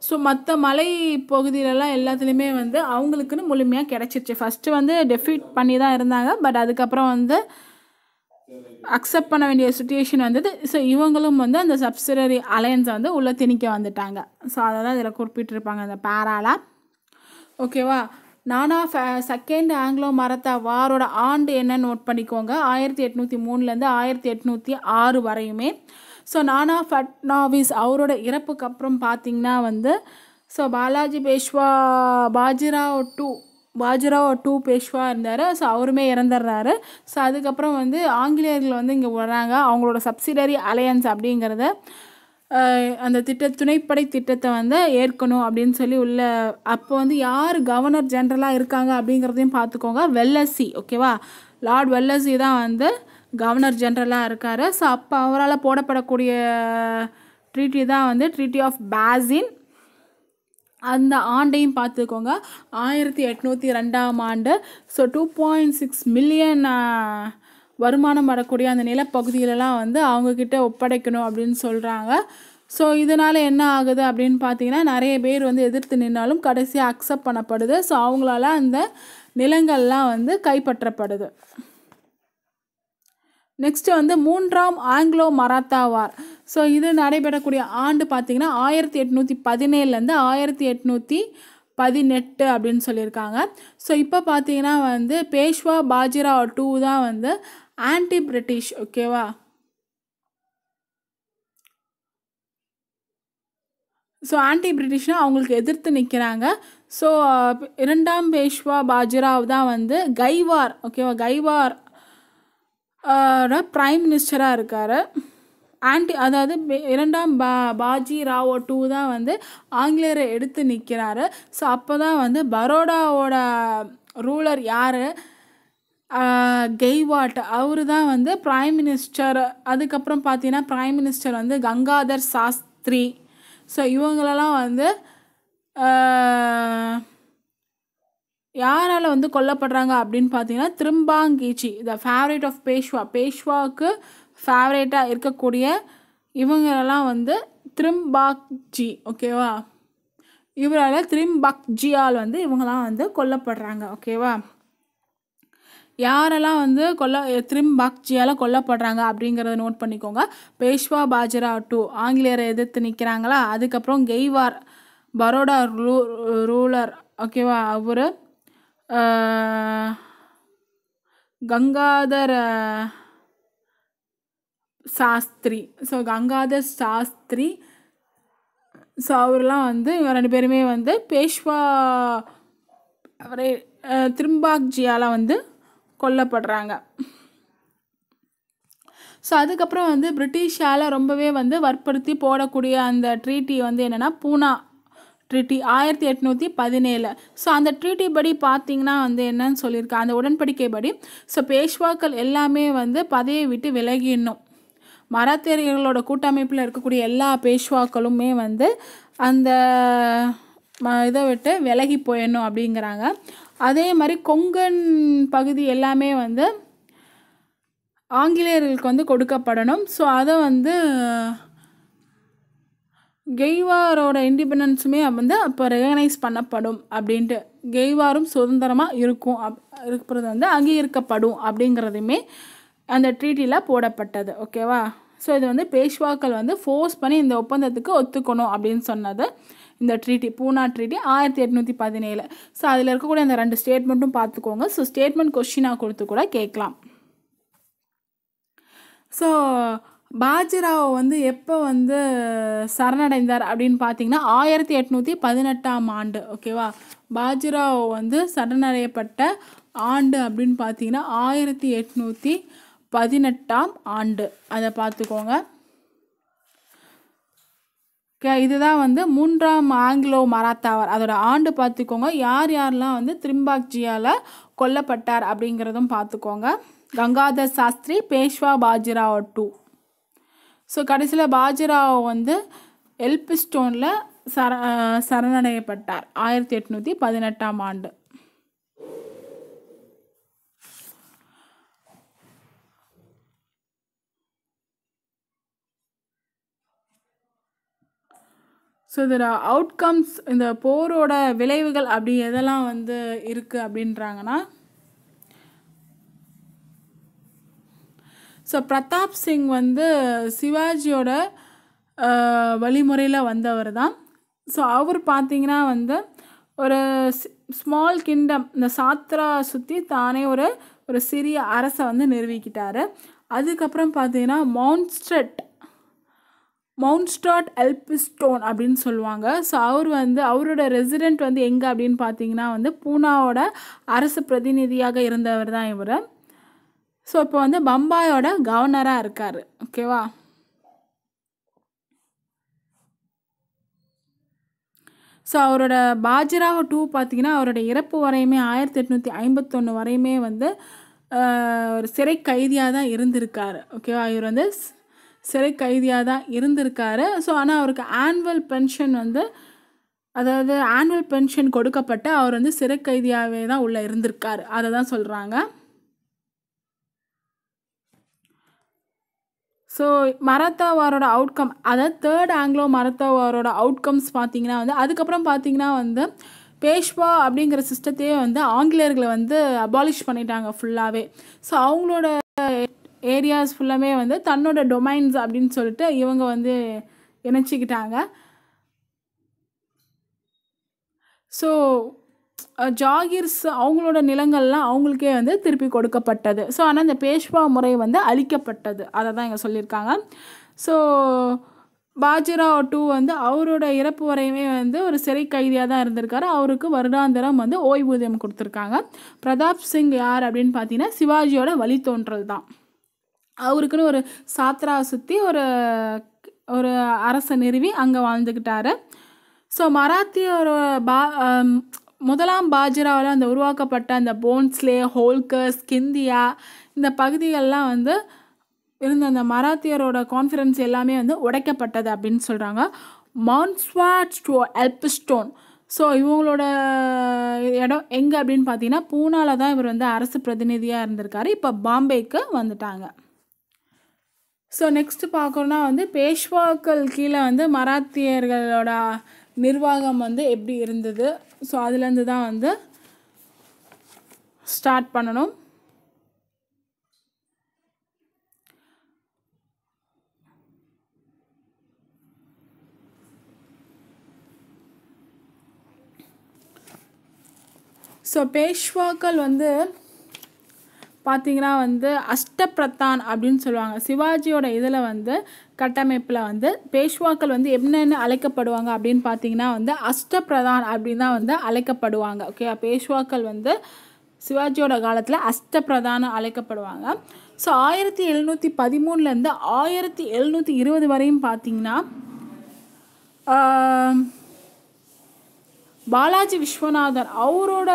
ஸோ மற்ற மலை பகுதியிலலாம் எல்லாத்துலேயுமே வந்து அவங்களுக்குன்னு முழுமையாக கிடச்சிருச்சு. ஃபஸ்ட்டு வந்து டெஃபிட் பண்ணி தான் இருந்தாங்க. பட் அதுக்கப்புறம் வந்து அக்செப்ட் பண்ண வேண்டிய சுச்சுவேஷன் வந்தது. ஸோ இவங்களும் வந்து அந்த சப்சிடரி அலையன்ஸை வந்து உள்ளே திணிக்க வந்துட்டாங்க. ஸோ அதை தான் இதில் குறிப்பிட்டிருப்பாங்க அந்த பேரால ஓகேவா நானா செகண்ட் ஆங்கிலோ மரத்தா வாரோட ஆண்டு என்ன நோட் பண்ணிக்கோங்க. ஆயிரத்தி எட்நூற்றி மூணுலேருந்து ஆயிரத்தி எட்நூற்றி ஆறு வரையுமே ஸோ நானா ஃபட்னாவிஸ் அவரோட இறப்புக்கு அப்புறம் பார்த்தீங்கன்னா வந்து so Balaji Peshwa Bajirao two Bajirao two Peshwa இருந்தார். ஸோ அவருமே இறந்துடுறாரு. ஸோ அதுக்கப்புறம் வந்து ஆங்கிலேயர்கள் வந்து இங்கே வராங்க. அவங்களோட சப்சிடரி அலையன்ஸ் அப்படிங்கிறத அந்த திட்ட துணைப்படை திட்டத்தை வந்து ஏற்கணும் அப்படின்னு சொல்லி உள்ள அப்போ வந்து யார் கவர்னர் ஜென்ரலாக இருக்காங்க அப்படிங்கிறதையும் பார்த்துக்கோங்க வெல்லசி ஓகேவா லார்ட் வெல்லசி தான் வந்து கவர்னர் ஜென்ரலாக இருக்கார். ஸோ அப்போ அவரால் போடப்படக்கூடிய ட்ரீட்டி தான் வந்து ட்ரீட்டி ஆஃப் பேசின் அந்த ஆண்டையும் பார்த்துக்கோங்க. ஆயிரத்தி எட்நூற்றி ரெண்டாம் ஆண்டு. So two point six million வருமானம் வரக்கூடிய அந்த நிலப்பகுதியிலலாம் வந்து அவங்கக்கிட்ட ஒப்படைக்கணும் அப்படின்னு சொல்கிறாங்க ஸோ இதனால் என்ன ஆகுது அப்படின்னு பார்த்தீங்கன்னா நிறைய பேர் வந்து எதிர்த்து நின்னாலும் கடைசியாக அக்செப்ட் பண்ணப்படுது. ஸோ அவங்களால அந்த நிலங்கள்லாம் வந்து கைப்பற்றப்படுது. நெக்ஸ்ட்டு வந்து மூன்றாம் ஆங்கிலோ மராத்தா வார். ஸோ இது நடைபெறக்கூடிய ஆண்டு பார்த்திங்கன்னா ஆயிரத்தி எட்நூற்றி பதினேழுலேருந்து ஆயிரத்தி எட்நூற்றி பதினெட்டு அப்படின்னு சொல்லியிருக்காங்க. ஸோ இப்போ பார்த்தீங்கன்னா வந்து பேஷ்வா பாஜிராவ் டூ தான் வந்து ஆன்டி பிரிட்டிஷ் ஓகேவா ஸோ ஆன்டி பிரிட்டிஷ்னா அவங்களுக்கு எதிர்த்து நிற்கிறாங்க ஸோ இரண்டாம் பேஷ்வா பாஜிராவ் தான் வந்து கைவார் ஓகேவா கைவார் ப்ரைம் மினிஸ்டராக இருக்கார். ஆன்டி அதாவது இரண்டாம் பா பாஜி ராவோ டூ தான் வந்து ஆங்கிலேயரை எடுத்து நிற்கிறாரு ஸோ அப்போ தான் வந்து பரோடாவோட ரூலர் யார்? கெய்வாட். அவரு தான் வந்து ப்ரைம் மினிஸ்டர் அதுக்கப்புறம் பார்த்தீங்கன்னா ப்ரைம் மினிஸ்டர் வந்து கங்காதர் சாஸ்திரி. ஸோ இவங்களெல்லாம் வந்து யாரால் வந்து கொல்லப்படுறாங்க அப்படின்னு பார்த்தீங்கன்னா திரும்பாங்கீச்சி த ஃபேவரேட் ஆஃப் பேஷ்வா பேஷ்வாவுக்கு ஃபேவரேட்டாக இருக்கக்கூடிய இவங்களெல்லாம் வந்து திரும்பாக்ஜி ஓகேவா இவரால் திரிம்பாக்ஜியால் வந்து இவங்கெல்லாம் வந்து கொல்லப்படுறாங்க ஓகேவா யாரெல்லாம் வந்து கொல்ல திரிம்பாக்ஜியால் கொல்லப்படுறாங்க அப்படிங்கிறத நோட் பண்ணிக்கோங்க. பேஷ்வா பாஜரா டூ ஆங்கிலேயரை எதிர்த்து நிற்கிறாங்களா? அதுக்கப்புறம் கெய்வார் பரோடா ரூ ரூலர் ஓகேவா அவர் கங்காதர் சாஸ்திரி. ஸோ கங்காதர் சாஸ்திரி. ஸோ அவர்லாம் வந்து இவங்க ரெண்டு பேருமே வந்து பேஷ்வா அவரே திரும்பாக்ஜியால் வந்து கொல்லப்படுறாங்க. ஸோ அதுக்கப்புறம் வந்து பிரிட்டிஷால் ரொம்பவே வந்து வற்புறுத்தி போடக்கூடிய அந்த ட்ரீட்டி வந்து என்னென்னா பூனா. ட்ரீட்டி ஆயிரத்தி எட்நூற்றி பதினேழு. ஸோ அந்த ட்ரீட்டி படி பார்த்தீங்கன்னா வந்து என்னன்னு சொல்லியிருக்கேன் அந்த உடன்படிக்கை படி. ஸோ பேஷ்வாக்கள் எல்லாமே வந்து பதவியை விட்டு விலகிடணும். மராத்தியர்களோட கூட்டமைப்பில் இருக்கக்கூடிய எல்லா பேஷ்வாக்களுமே வந்து அந்த ம- இதை விட்டு விலகி போயிடணும் அப்படிங்கிறாங்க. அதே மாதிரி கொங்கன் பகுதி எல்லாமே வந்து ஆங்கிலேயர்களுக்கு வந்து கொடுக்கப்படணும். ஸோ அதை வந்து கெய்வாரோட இண்டிபெண்டன்ஸுமே வந்து அப்போ ரெகனைஸ் பண்ணப்படும் அப்படின்ட்டு கெய்வாரும் சுதந்திரமாக இருக்கும் அப் இருக்கிறது வந்து அங்கீகரிக்கப்படும் அப்படிங்கிறதுமே அந்த ட்ரீட்டியில் போடப்பட்டது. ஓகேவா ஸோ இது வந்து பேஷ்வாக்கள் வந்து ஃபோர்ஸ் பண்ணி இந்த ஒப்பந்தத்துக்கு ஒத்துக்கணும் அப்படின்னு சொன்னது இந்த ட்ரீட்டி பூனா ட்ரீட்டி ஆயிரத்தி எட்நூற்றி பதினேழு. ஸோ அதில் இருக்கக்கூடிய அந்த ரெண்டு ஸ்டேட்மெண்ட்டும் பார்த்துக்கோங்க. ஸோ ஸ்டேட்மெண்ட் கொஷினாக கொடுத்து கூட கேட்கலாம். ஸோ பாஜிராவ் வந்து எப்போ வந்து சரணடைந்தார் அப்படின்னு பார்த்தீங்கன்னா ஆயிரத்தி எட்நூற்றி பதினெட்டாம் ஆண்டு ஓகேவா பாஜிராவ் வந்து சரணடையப்பட்ட ஆண்டு அப்படின்னு பார்த்தீங்கன்னா ஆயிரத்தி எட்நூற்றி பதினெட்டாம் ஆண்டு. அதை பார்த்துக்கோங்க ஓகே இதுதான் வந்து மூன்றாம் ஆங்கிலோ மராத்தாவர். அதோட ஆண்டு பார்த்துக்கோங்க யார் யாரெல்லாம் வந்து திரிம்பாக்ஜியால் கொல்லப்பட்டார் அப்படிங்கிறதும் பார்த்துக்கோங்க கங்காதர் சாஸ்திரி பேஷ்வா பாஜிராவ் டூ ஸோ கடைசியில் பாஜிராவ் வந்து எல்பிஸ்டோனில் சர சரணடையப்பட்டார். ஆயிரத்தி எட்நூற்றி பதினெட்டாம் ஆண்டு. ஸோ இதில் அவுட்கம்ஸ் இந்த போரோட விளைவுகள் அப்படி எதெல்லாம் வந்து இருக்குது அப்படின்றாங்கன்னா ஸோ பிரதாப் சிங் வந்து சிவாஜியோட வழிமுறையில் வந்தவர் தான். ஸோ அவர் பார்த்தீங்கன்னா வந்து ஒரு ஸ்மால் கிங்டம் இந்த சாத்ரா சுற்றி தானே ஒரு ஒரு சிறிய அரசை வந்து நிறுவிக்கிட்டார். அதுக்கப்புறம் பார்த்தீங்கன்னா மவுண்ட்ஸ்ட்ரெட் மவுண்ட்ஸ்டாட் எல்பிஸ்டோன் அப்படின்னு சொல்லுவாங்க. ஸோ அவர் வந்து அவரோட ரெசிடெண்ட் வந்து எங்கே அப்படின்னு பார்த்தீங்கன்னா வந்து பூனாவோட அரசு பிரதிநிதியாக இருந்தவர் தான் இவர். ஸோ இப்போ வந்து பம்பாயோட கவர்னராக இருக்கார். ஓகேவா ஸோ அவரோட பாஜிராவ் டூ பார்த்தீங்கன்னா அவரோட இறப்பு வரையுமே ஆயிரத்தி எட்நூற்றி ஐம்பத்தொன்று வரையுமே வந்து ஒரு சிறை கைதியாக தான் இருந்திருக்கார். ஓகேவா இவர் வந்து சிறை கைதியாக தான் இருந்திருக்காரு. ஸோ ஆனால் அவருக்கு ஆனுவல் பென்ஷன் வந்து அதாவது ஆனுவல் பென்ஷன் கொடுக்கப்பட்ட அவர் வந்து சிறை கைதியாகவே தான் உள்ளே இருந்திருக்கார். அதை தான் சொல்கிறாங்க ஸோ மராத்தாவாரோட அவுட்கம் அதாவது தேர்ட் ஆங்கிலோ மராத்தாவாரோட அவுட்கம்ஸ் பார்த்தீங்கன்னா வந்து அதுக்கப்புறம் பார்த்தீங்கன்னா வந்து பேஷ்வா அப்படிங்கிற சிஸ்டத்தையே வந்து ஆங்கிலேயர்களை வந்து அபாலிஷ் பண்ணிட்டாங்க ஃபுல்லாகவே ஸோ அவங்களோட ஏரியாஸ் ஃபுல்லாமே வந்து தன்னோட டொமைன்ஸ் அப்படின்னு சொல்லிட்டு இவங்க வந்து இணைச்சிக்கிட்டாங்க. ஸோ ஜாகிர்ஸ் அவங்களோட நிலங்கள்லாம் அவங்களுக்கே வந்து திருப்பி கொடுக்கப்பட்டது. ஸோ ஆனால் இந்த பேஷ்வா முறை வந்து அழிக்கப்பட்டது. அதை தான் இங்கே சொல்லியிருக்காங்க. ஸோ பாஜிராவ் டூ வந்து அவரோட இறப்பு வரையுமே வந்து ஒரு சிறை கைதியாக தான் இருந்திருக்காரு. அவருக்கு வருடாந்திரம் வந்து ஓய்வூதியம் கொடுத்துருக்காங்க. பிரதாப் சிங் யார் அப்படின்னு பார்த்தீங்கன்னா சிவாஜியோட வழித்தோன்றல் தான். அவருக்குன்னு ஒரு சாத்ரா சுற்றி ஒரு ஒரு அரசை நிறுவி அங்கே வாழ்ந்துக்கிட்டாரு ஸோ மராத்தியோட பா முதலாம் பாஜிராவில் அந்த உருவாக்கப்பட்ட அந்த போன்ஸ்லே ஹோல்கர்ஸ் கிந்தியா இந்த பகுதிகள்லாம் வந்து இருந்த அந்த மராத்தியரோட கான்ஃபிடன்ஸ் எல்லாமே வந்து உடைக்கப்பட்டது அப்படின்னு சொல்கிறாங்க மான்ஸ்வாட் ஸ்டோ எல்பிஸ்டோன் ஸோ இவங்களோட இடம் எங்கே அப்படின்னு பார்த்தீங்கன்னா பூனாவில் தான் இவர் வந்து அரசு பிரதிநிதியாக இருந்திருக்காரு. இப்போ பாம்பேக்கு வந்துட்டாங்க. ஸோ நெக்ஸ்ட்டு பார்க்கணுன்னா வந்து பேஷ்வாக்கள் கீழே வந்து மராத்தியர்களோட நிர்வாகம் வந்து எப்படி இருந்தது? ஸோ அதுலேருந்து தான் வந்து ஸ்டார்ட் பண்ணணும். ஸோ பேஷ்வாக்கள் வந்து பார்த்தீங்கன்னா வந்து அஷ்டபிரதான் அப்படின்னு சொல்லுவாங்க. சிவாஜியோட இதில் வந்து கட்டமைப்பில் வந்து பேஷ்வாக்கள் வந்து என்னென்னு அழைக்கப்படுவாங்க அப்படின்னு பார்த்தீங்கன்னா வந்து அஷ்டபிரதான் அப்படின்னு தான் வந்து அழைக்கப்படுவாங்க. ஓகே பேஷ்வாக்கள் வந்து சிவாஜியோட காலத்தில் அஷ்டபிரதான அழைக்கப்படுவாங்க. ஸோ ஆயிரத்தி எழுநூற்றி பதிமூணுலேருந்து ஆயிரத்தி எழுநூற்றி இருபது வரையும் பார்த்தீங்கன்னா பாலாஜி விஸ்வநாதன் அவரோட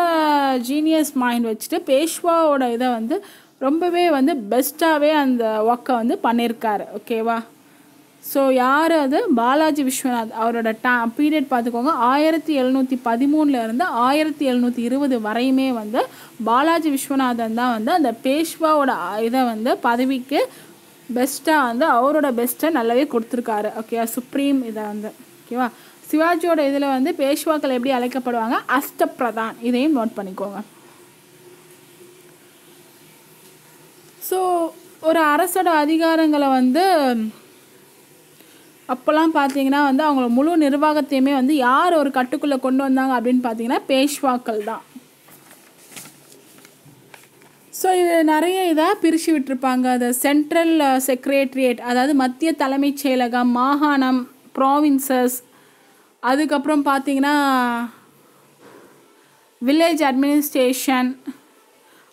ஜீனியஸ் மைண்ட் வச்சுட்டு பேஷ்வாவோட இதை வந்து ரொம்பவே வந்து பெஸ்ட்டாகவே அந்த ஒர்க்கை வந்து பண்ணியிருக்காரு ஓகேவா ஸோ யார் அது? பாலாஜி விஸ்வநாத் அவரோட டா பீரியட் பார்த்துக்கோங்க. ஆயிரத்தி எழுநூற்றி பதிமூணுலேருந்து ஆயிரத்தி எழுநூற்றி இருபது வரையுமே வந்து பாலாஜி விஸ்வநாதன் தான் வந்து அந்த பேஷ்வாவோட இதை வந்து பதவிக்கு பெஸ்ட்டாக வந்து அவரோட பெஸ்ட்டை நல்லாவே கொடுத்துருக்காரு. ஓகேவா சுப்ரீம் இதை வந்து. ஓகேவா சிவாஜியோட இதில் வந்து பேஷ்வாக்கள் எப்படி அழைக்கப்படுவாங்க? அஷ்டப்பிரதான். இதையும் நோட் பண்ணிக்கோங்க. ஸோ ஒரு அரசோட அதிகாரங்களை வந்து அப்போல்லாம் பார்த்தீங்கன்னா வந்து அவங்கள முழு நிர்வாகத்தையுமே வந்து யார் ஒரு கட்டுக்குள்ளே கொண்டு வந்தாங்க அப்படின்னு பார்த்தீங்கன்னா பேஷ்வாக்கள் தான். ஸோ இது நிறைய இதாக பிரித்து விட்டுருப்பாங்க. அது சென்ட்ரல் செக்ரேட்ரியேட் அதாவது மத்திய தலைமைச் செயலகம் மாகாணம் ப்ராவின்சஸ் அதுக்கப்புறம் பார்த்தீங்கன்னா village administration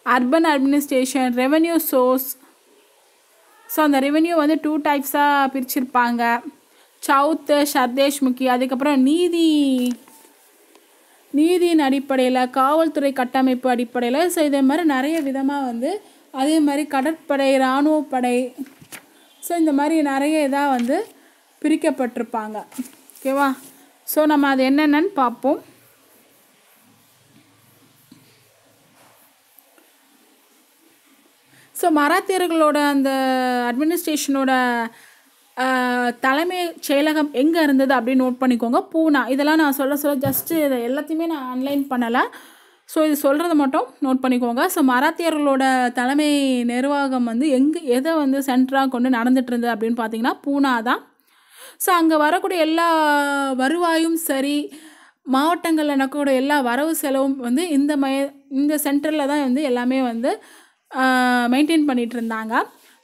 urban administration revenue source so அந்த ரெவென்யூ வந்து டூ டைப்ஸாக பிரிச்சிருப்பாங்க. சவுத்து சர்தேஷ்முகி அதுக்கப்புறம் நீதி. நீதியின் அடிப்படையில் காவல்துறை கட்டமைப்பு அடிப்படையில் ஸோ இதே மாதிரி நிறைய விதமாக வந்து அதே மாதிரி கடற்படை இராணுவப்படை ஸோ இந்த மாதிரி நிறைய இதாக வந்து பிரிக்கப்பட்டிருப்பாங்க. ஓகேவா ஸோ நம்ம அது என்னென்னு பார்ப்போம். ஸோ மராத்தியர்களோட அந்த அட்மினிஸ்ட்ரேஷனோட தலைமை செயலகம் எங்கே இருந்தது அப்படின்னு நோட் பண்ணிக்கோங்க. பூனா. இதெல்லாம் நான் சொல்ல சொல்ல ஜஸ்ட்டு இதை எல்லாத்தையுமே நான் ஆன்லைன் பண்ணலை. ஸோ இது சொல்கிறத மட்டும் நோட் பண்ணிக்கோங்க. ஸோ மராத்தியர்களோட தலைமை நிர்வாகம் வந்து எங்கே எதை வந்து சென்டராக கொண்டு நடந்துட்டு இருந்தது அப்படின்னு பார்த்தீங்கன்னா பூனா தான். ஸோ அங்கே வரக்கூடிய எல்லா வருவாயும் சரி மாவட்டங்களில் நடக்கக்கூடிய எல்லா வரவு செலவும் வந்து இந்த மய இந்த சென்டரில் தான் வந்து எல்லாமே வந்து மெயின்டைன் பண்ணிகிட்டு இருந்தாங்க.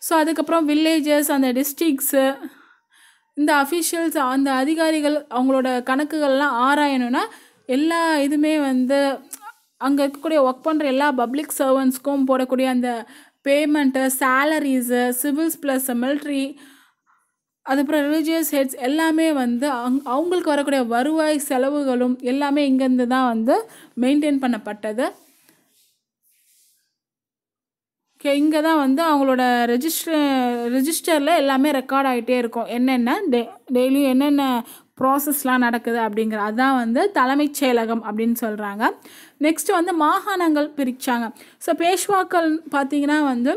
ஸோ அதுக்கப்புறம் வில்லேஜஸ் அந்த டிஸ்ட்ரிக்ஸு இந்த அஃபிஷியல்ஸ் அந்த அதிகாரிகள் அவங்களோட கணக்குகள்லாம் ஆராயணும்னா எல்லா இதுவுமே வந்து அங்கே இருக்கக்கூடிய ஒர்க் பண்ணுற எல்லா பப்ளிக் சர்வன்ஸ்க்கும் போடக்கூடிய அந்த payment salaries civils plus military அதுக்கப்புறம் ரிலீஜியஸ் ஹெட்ஸ் எல்லாமே வந்து அங் அவங்களுக்கு வரக்கூடிய வருவாய் செலவுகளும் எல்லாமே இங்கேருந்து தான் வந்து மெயின்டைன் பண்ணப்பட்டது. ஓகே இங்கே தான் வந்து அவங்களோட ரெஜிஸ்டர் ரெஜிஸ்டரில் எல்லாமே ரெக்கார்ட் ஆகிட்டே இருக்கும். என்னென்ன டே டெய்லியும் என்னென்ன ப்ராசஸ்லாம் நடக்குது அப்படிங்கிற அதான் வந்து தலைமைச் செயலகம் அப்படின்னு சொல்கிறாங்க நெக்ஸ்ட்டு வந்து மாகாணங்கள் பிரித்தாங்க ஸோ பேஷ்வாக்கள் பார்த்திங்கன்னா வந்து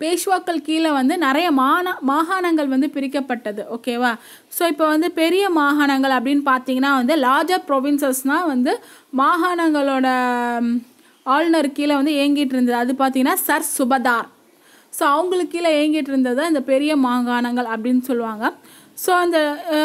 பேஷ்வாக்கள் கீழே வந்து நிறைய மாநா மாகாணங்கள் வந்து பிரிக்கப்பட்டது ஓகேவா ஸோ இப்போ வந்து பெரிய மாகாணங்கள் அப்படின்னு பார்த்தீங்கன்னா வந்து லார்ஜர் ப்ரொவின்சஸ்னால் வந்து மாகாணங்களோட ஆளுநர் கீழே வந்து இயங்கிட்டு இருந்தது. அது பார்த்தீங்கன்னா சர் சுபதார். ஸோ அவங்களுக்கு கீழே இயங்கிட்டு இருந்தது இந்த பெரிய மாகாணங்கள் அப்படின்னு சொல்லுவாங்க. ஸோ அந்த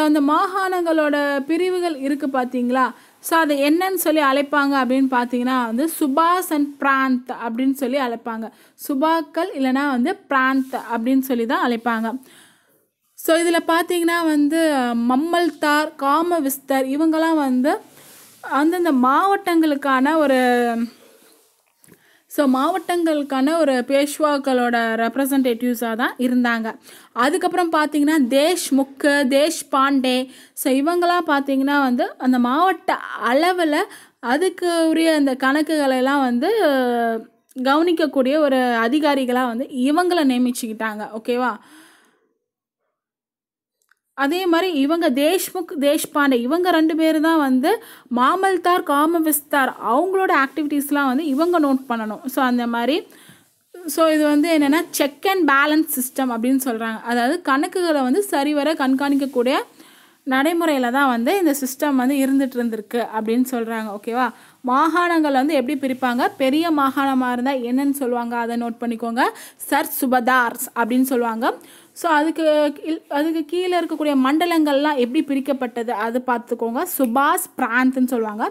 அந்த மாகாணங்களோட பிரிவுகள் இருக்குது பார்த்தீங்களா? ஸோ அது என்னன்னு சொல்லி அழைப்பாங்க அப்படின்னு பார்த்தீங்கன்னா வந்து சுபாஸ் அண்ட் பிராந்த் அப்படின்னு சொல்லி அழைப்பாங்க. சுபாக்கள் இல்லைனா வந்து பிராந்த் அப்படின்னு சொல்லி தான் அழைப்பாங்க. ஸோ இதில் பார்த்தீங்கன்னா வந்து மம்மல்தார் காம விஸ்தர் இவங்கெல்லாம் வந்து அந்தந்த மாவட்டங்களுக்கான ஒரு ஸோ மாவட்டங்களுக்கான ஒரு பேஷ்வாக்களோட ரெப்ரசன்டேட்டிவ்ஸாக தான் இருந்தாங்க. அதுக்கப்புறம் பார்த்தீங்கன்னா தேஷ்முக்கு தேஷ் பாண்டே ஸோ இவங்களாம் பார்த்தீங்கன்னா வந்து அந்த மாவட்ட அளவில் அதுக்கு உரிய அந்த கணக்குகளெல்லாம் வந்து கவனிக்கக்கூடிய ஒரு அதிகாரிகளாக வந்து இவங்களை நியமிச்சுக்கிட்டாங்க. ஓகேவா அதே மாதிரி இவங்க தேஷ்முக் தேஷ்பாண்டே இவங்க ரெண்டு பேர் தான் வந்து மாமல்தார் காம விஸ்தார் அவங்களோட ஆக்டிவிட்டீஸ்லாம் வந்து இவங்க நோட் பண்ணணும். ஸோ அந்த மாதிரி ஸோ இது வந்து என்னென்னா செக் அண்ட் பேலன்ஸ் சிஸ்டம் அப்படின்னு சொல்கிறாங்க அதாவது கணக்குகளை வந்து சரிவர கண்காணிக்கக்கூடிய நடைமுறையில் தான் வந்து இந்த சிஸ்டம் வந்து இருந்துகிட்டு இருந்திருக்கு அப்படின்னு சொல்கிறாங்க ஓகேவா மாகாணங்கள் வந்து எப்படி பிரிப்பாங்க? பெரிய மாகாணமாக இருந்தால் என்னன்னு சொல்லுவாங்க? அதை நோட் பண்ணிக்கோங்க. சர் சுபதார்ஸ் அப்படின்னு சொல்லுவாங்க. ஸோ அதுக்கு அதுக்கு கீழே இருக்கக்கூடிய மண்டலங்கள்லாம் எப்படி பிரிக்கப்பட்டது? அது பார்த்துக்கோங்க. சுபாஷ் பிராந்த்னு சொல்லுவாங்க.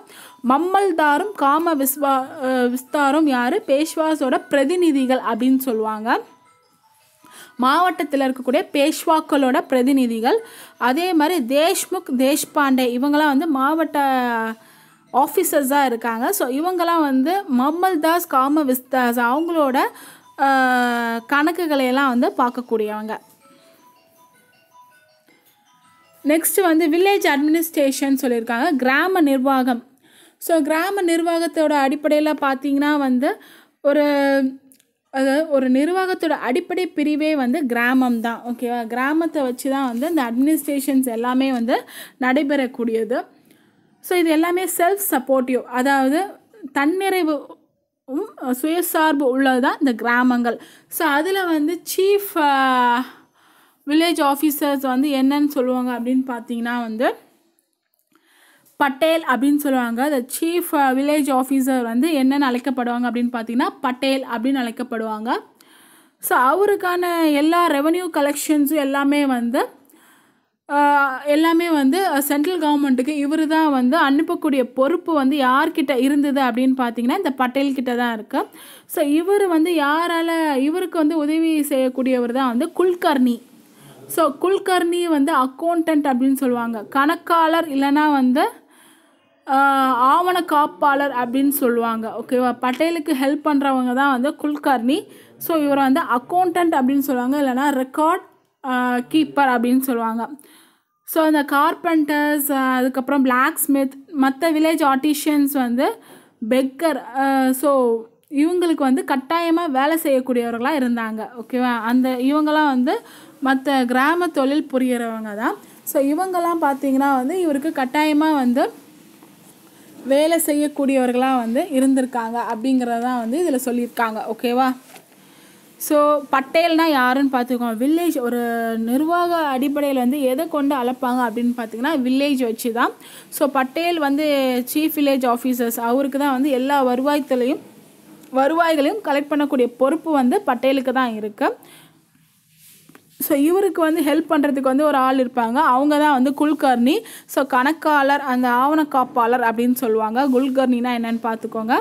மம்மல்தாரும் காம விஸ்வா விஸ்தாரும் யார்? பேஷ்வாஸோட பிரதிநிதிகள் அப்படின்னு சொல்லுவாங்க. மாவட்டத்தில் இருக்கக்கூடிய பேஷ்வாக்களோட பிரதிநிதிகள். அதே மாதிரி தேஷ்முக் தேஷ்பாண்டே இவங்களாம் வந்து மாவட்ட ஆஃபீஸர்ஸாக இருக்காங்க. ஸோ இவங்கெல்லாம் வந்து மம்மல்தாஸ் காம விஸ்தாஸ் அவங்களோட கணக்குகளையெல்லாம் வந்து பார்க்கக்கூடியவங்க. நெக்ஸ்ட் வந்து வில்லேஜ் அட்மினிஸ்ட்ரேஷன் சொல்லியிருக்காங்க. கிராம நிர்வாகம். ஸோ கிராம நிர்வாகத்தோட அடிப்படையில் பார்த்தீங்கன்னா வந்து ஒரு அதாவது ஒரு நிர்வாகத்தோட அடிப்படை பிரிவே வந்து கிராமம் தான். ஓகேவா கிராமத்தை வச்சு தான் வந்து இந்த அட்மினிஸ்ட்ரேஷன்ஸ் எல்லாமே வந்து நடைபெறக்கூடியது. ஸோ இது எல்லாமே செல்ஃப் சப்போர்ட்டிவ் அதாவது தன்னிறைவு சுயசார்பு உள்ளது தான் இந்த கிராமங்கள். ஸோ அதில் வந்து சீஃப் வில்லேஜ் ஆஃபீஸர்ஸ் வந்து என்னன்னு சொல்லுவாங்க அப்படின்னு பார்த்தீங்கன்னா வந்து பட்டேல் அப்படின்னு சொல்லுவாங்க. த சீஃப் வில்லேஜ் ஆஃபீஸர் வந்து என்னென்னு அழைக்கப்படுவாங்க அப்படின்னு பார்த்தீங்கன்னா பட்டேல் அப்படின்னு அழைக்கப்படுவாங்க. ஸோ அவருக்கான எல்லா ரெவன்யூ கலெக்ஷன்ஸும் எல்லாமே வந்து uh, எல்லாமே வந்து சென்ட்ரல் கவர்மெண்ட்டுக்கு இவர் தான் வந்து அனுப்பக்கூடிய பொறுப்பு வந்து யார்கிட்ட இருந்தது அப்படின்னு பார்த்தீங்கன்னா இந்த பட்டேல் கிட்ட தான் இருக்குது ஸோ இவர் வந்து யாரால் இவருக்கு வந்து உதவி செய்யக்கூடியவர் தான் வந்து குல்கர்னி ஸோ குல்கர்னி வந்து அக்கௌண்டன்ட் அப்படின்னு சொல்லுவாங்க. கணக்காளர் இல்லைன்னா வந்து ஆவண காப்பாளர் அப்படின்னு சொல்லுவாங்க. ஓகேவா பட்டேலுக்கு ஹெல்ப் பண்ணுறவங்க தான் வந்து குல்கர்னி ஸோ இவரை வந்து அக்கௌண்டன்ட் அப்படின்னு சொல்லுவாங்க. இல்லைன்னா ரெக்கார்ட் கீப்பர் அப்படின்னு சொல்லுவாங்க. ஸோ அந்த கார்பெண்டர்ஸ் அதுக்கப்புறம் பிளாக் ஸ்மித் மற்ற வில்லேஜ் ஆர்டிஷியன்ஸ் வந்து பெக்கர் ஸோ இவங்களுக்கு வந்து கட்டாயமாக வேலை செய்யக்கூடியவர்களாக இருந்தாங்க. ஓகேவா அந்த இவங்கெல்லாம் வந்து மற்ற கிராம தொழில் புரிகிறவங்க தான். ஸோ இவங்கெல்லாம் பார்த்தீங்கன்னா வந்து இவருக்கு கட்டாயமாக வந்து வேலை செய்யக்கூடியவர்களாக வந்து இருந்திருக்காங்க அப்படிங்கிறதான் வந்து இதில் சொல்லியிருக்காங்க. ஓகேவா ஸோ பட்டேல்னால் யாருன்னு பார்த்துக்கோங்க வில்லேஜ் ஒரு நிர்வாக அடிப்படையில் வந்து எதை கொண்டு அளப்பாங்க அப்படின்னு பார்த்தீங்கன்னா வில்லேஜ் வச்சு தான் ஸோ பட்டேல் வந்து சீஃப் வில்லேஜ் ஆஃபீஸர்ஸ் அவருக்கு தான் வந்து எல்லா வருவாய்த்துலையும் வருவாய்களையும் கலெக்ட் பண்ணக்கூடிய பொறுப்பு வந்து பட்டேலுக்கு தான் இருக்குது ஸோ இவருக்கு வந்து ஹெல்ப் பண்ணுறதுக்கு வந்து ஒரு ஆள் இருப்பாங்க. அவங்க தான் வந்து குல்கர்னி ஸோ கணக்காளர் அந்த ஆவணக்காப்பாளர் அப்படின்னு சொல்லுவாங்க. குல்கர்னினா என்னன்னு பார்த்துக்கோங்க.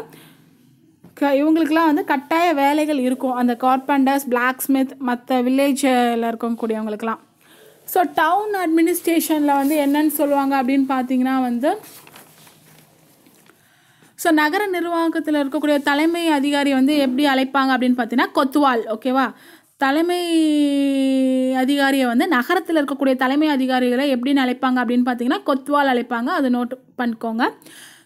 க இவங்களுக்குலாம் வந்து கட்டாய வேலைகள் இருக்கும். அந்த கார்பெண்டர்ஸ் பிளாக் ஸ்மித் மற்ற வில்லேஜில் இருக்கக்கூடியவங்களுக்குலாம் ஸோ டவுன் அட்மினிஸ்ட்ரேஷனில் வந்து என்னன்னு சொல்லுவாங்க அப்படின்னு பார்த்தீங்கன்னா வந்து ஸோ நகர நிர்வாகத்தில் இருக்கக்கூடிய தலைமை அதிகாரி வந்து எப்படி அழைப்பாங்க அப்படின்னு பார்த்தீங்கன்னா கொத்துவால் ஓகேவா தலைமை அதிகாரியை வந்து நகரத்தில் இருக்கக்கூடிய தலைமை அதிகாரிகளை எப்படின்னு அழைப்பாங்க அப்படின்னு பார்த்தீங்கன்னா கொத்வால் அழைப்பாங்க. அதை நோட் பண்ணிக்கோங்க.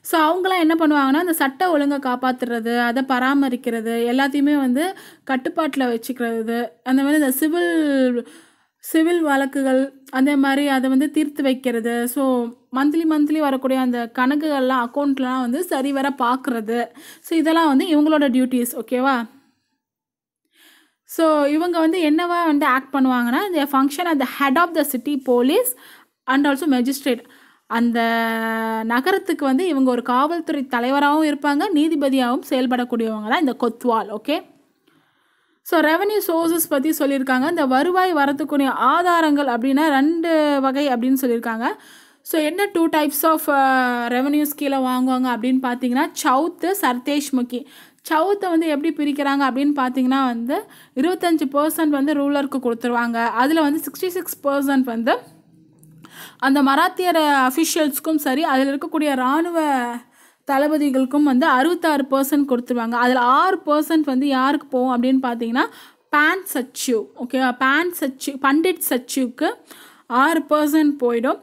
ஸோ அவங்களாம் என்ன பண்ணுவாங்கன்னா அந்த சட்ட ஒழுங்கை காப்பாற்றுறது அதை பராமரிக்கிறது எல்லாத்தையுமே வந்து கட்டுப்பாட்டில் வச்சுக்கிறது. அந்த மாதிரி இந்த சிவில் சிவில் வழக்குகள் அதே மாதிரி அதை வந்து தீர்த்து வைக்கிறது. ஸோ மந்த்லி மந்த்லி வரக்கூடிய அந்த கணக்குகள்லாம் அக்கௌண்ட்லாம் வந்து சரிவர பார்க்குறது ஸோ இதெல்லாம் வந்து இவங்களோட டியூட்டிஸ் ஓகேவா ஸோ இவங்க வந்து என்னவா வந்து ஆக்ட் பண்ணுவாங்கன்னா இந்த ஃபங்க்ஷன் அந்த head of the city police and also magistrate அந்த நகரத்துக்கு வந்து இவங்க ஒரு காவல்துறை தலைவராகவும் இருப்பாங்க நீதிபதியாகவும் செயல்படக்கூடியவங்க தான் இந்த kotwal okay so revenue sources பற்றி சொல்லியிருக்காங்க. இந்த வருவாய் வரத்துக்குரிய ஆதாரங்கள் அப்படின்னா ரெண்டு வகை அப்படின்னு சொல்லியிருக்காங்க. ஸோ என்ன டூ டைப்ஸ் ஆஃப் ரெவன்யூஸ் கீழே வாங்குவாங்க அப்படின்னு பார்த்தீங்கன்னா சவுத்து சர்தேஷ்முகி. சவுத்தை வந்து எப்படி பிரிக்கிறாங்க அப்படின்னு பார்த்தீங்கன்னா வந்து இருபத்தஞ்சி பர்சன்ட் வந்து ரூலருக்கு கொடுத்துருவாங்க. அதில் வந்து சிக்ஸ்டி சிக்ஸ் பர்சன்ட் வந்து அந்த மராத்தியர் அஃபிஷியல்ஸ்க்கும் சரி அதில் இருக்கக்கூடிய இராணுவ தளபதிகளுக்கும் வந்து அறுபத்தாறு பர்சன்ட் கொடுத்துருவாங்க. அதில் ஆறு பர்சன்ட் வந்து யாருக்கு போகும் அப்படின்னு பார்த்தீங்கன்னா பேன் சச்சிவ் ஓகேவா பேன் சச்சிவ் பண்டிட் சச்சிவ்க்கு ஆறு பர்சன்ட் போயிடும்.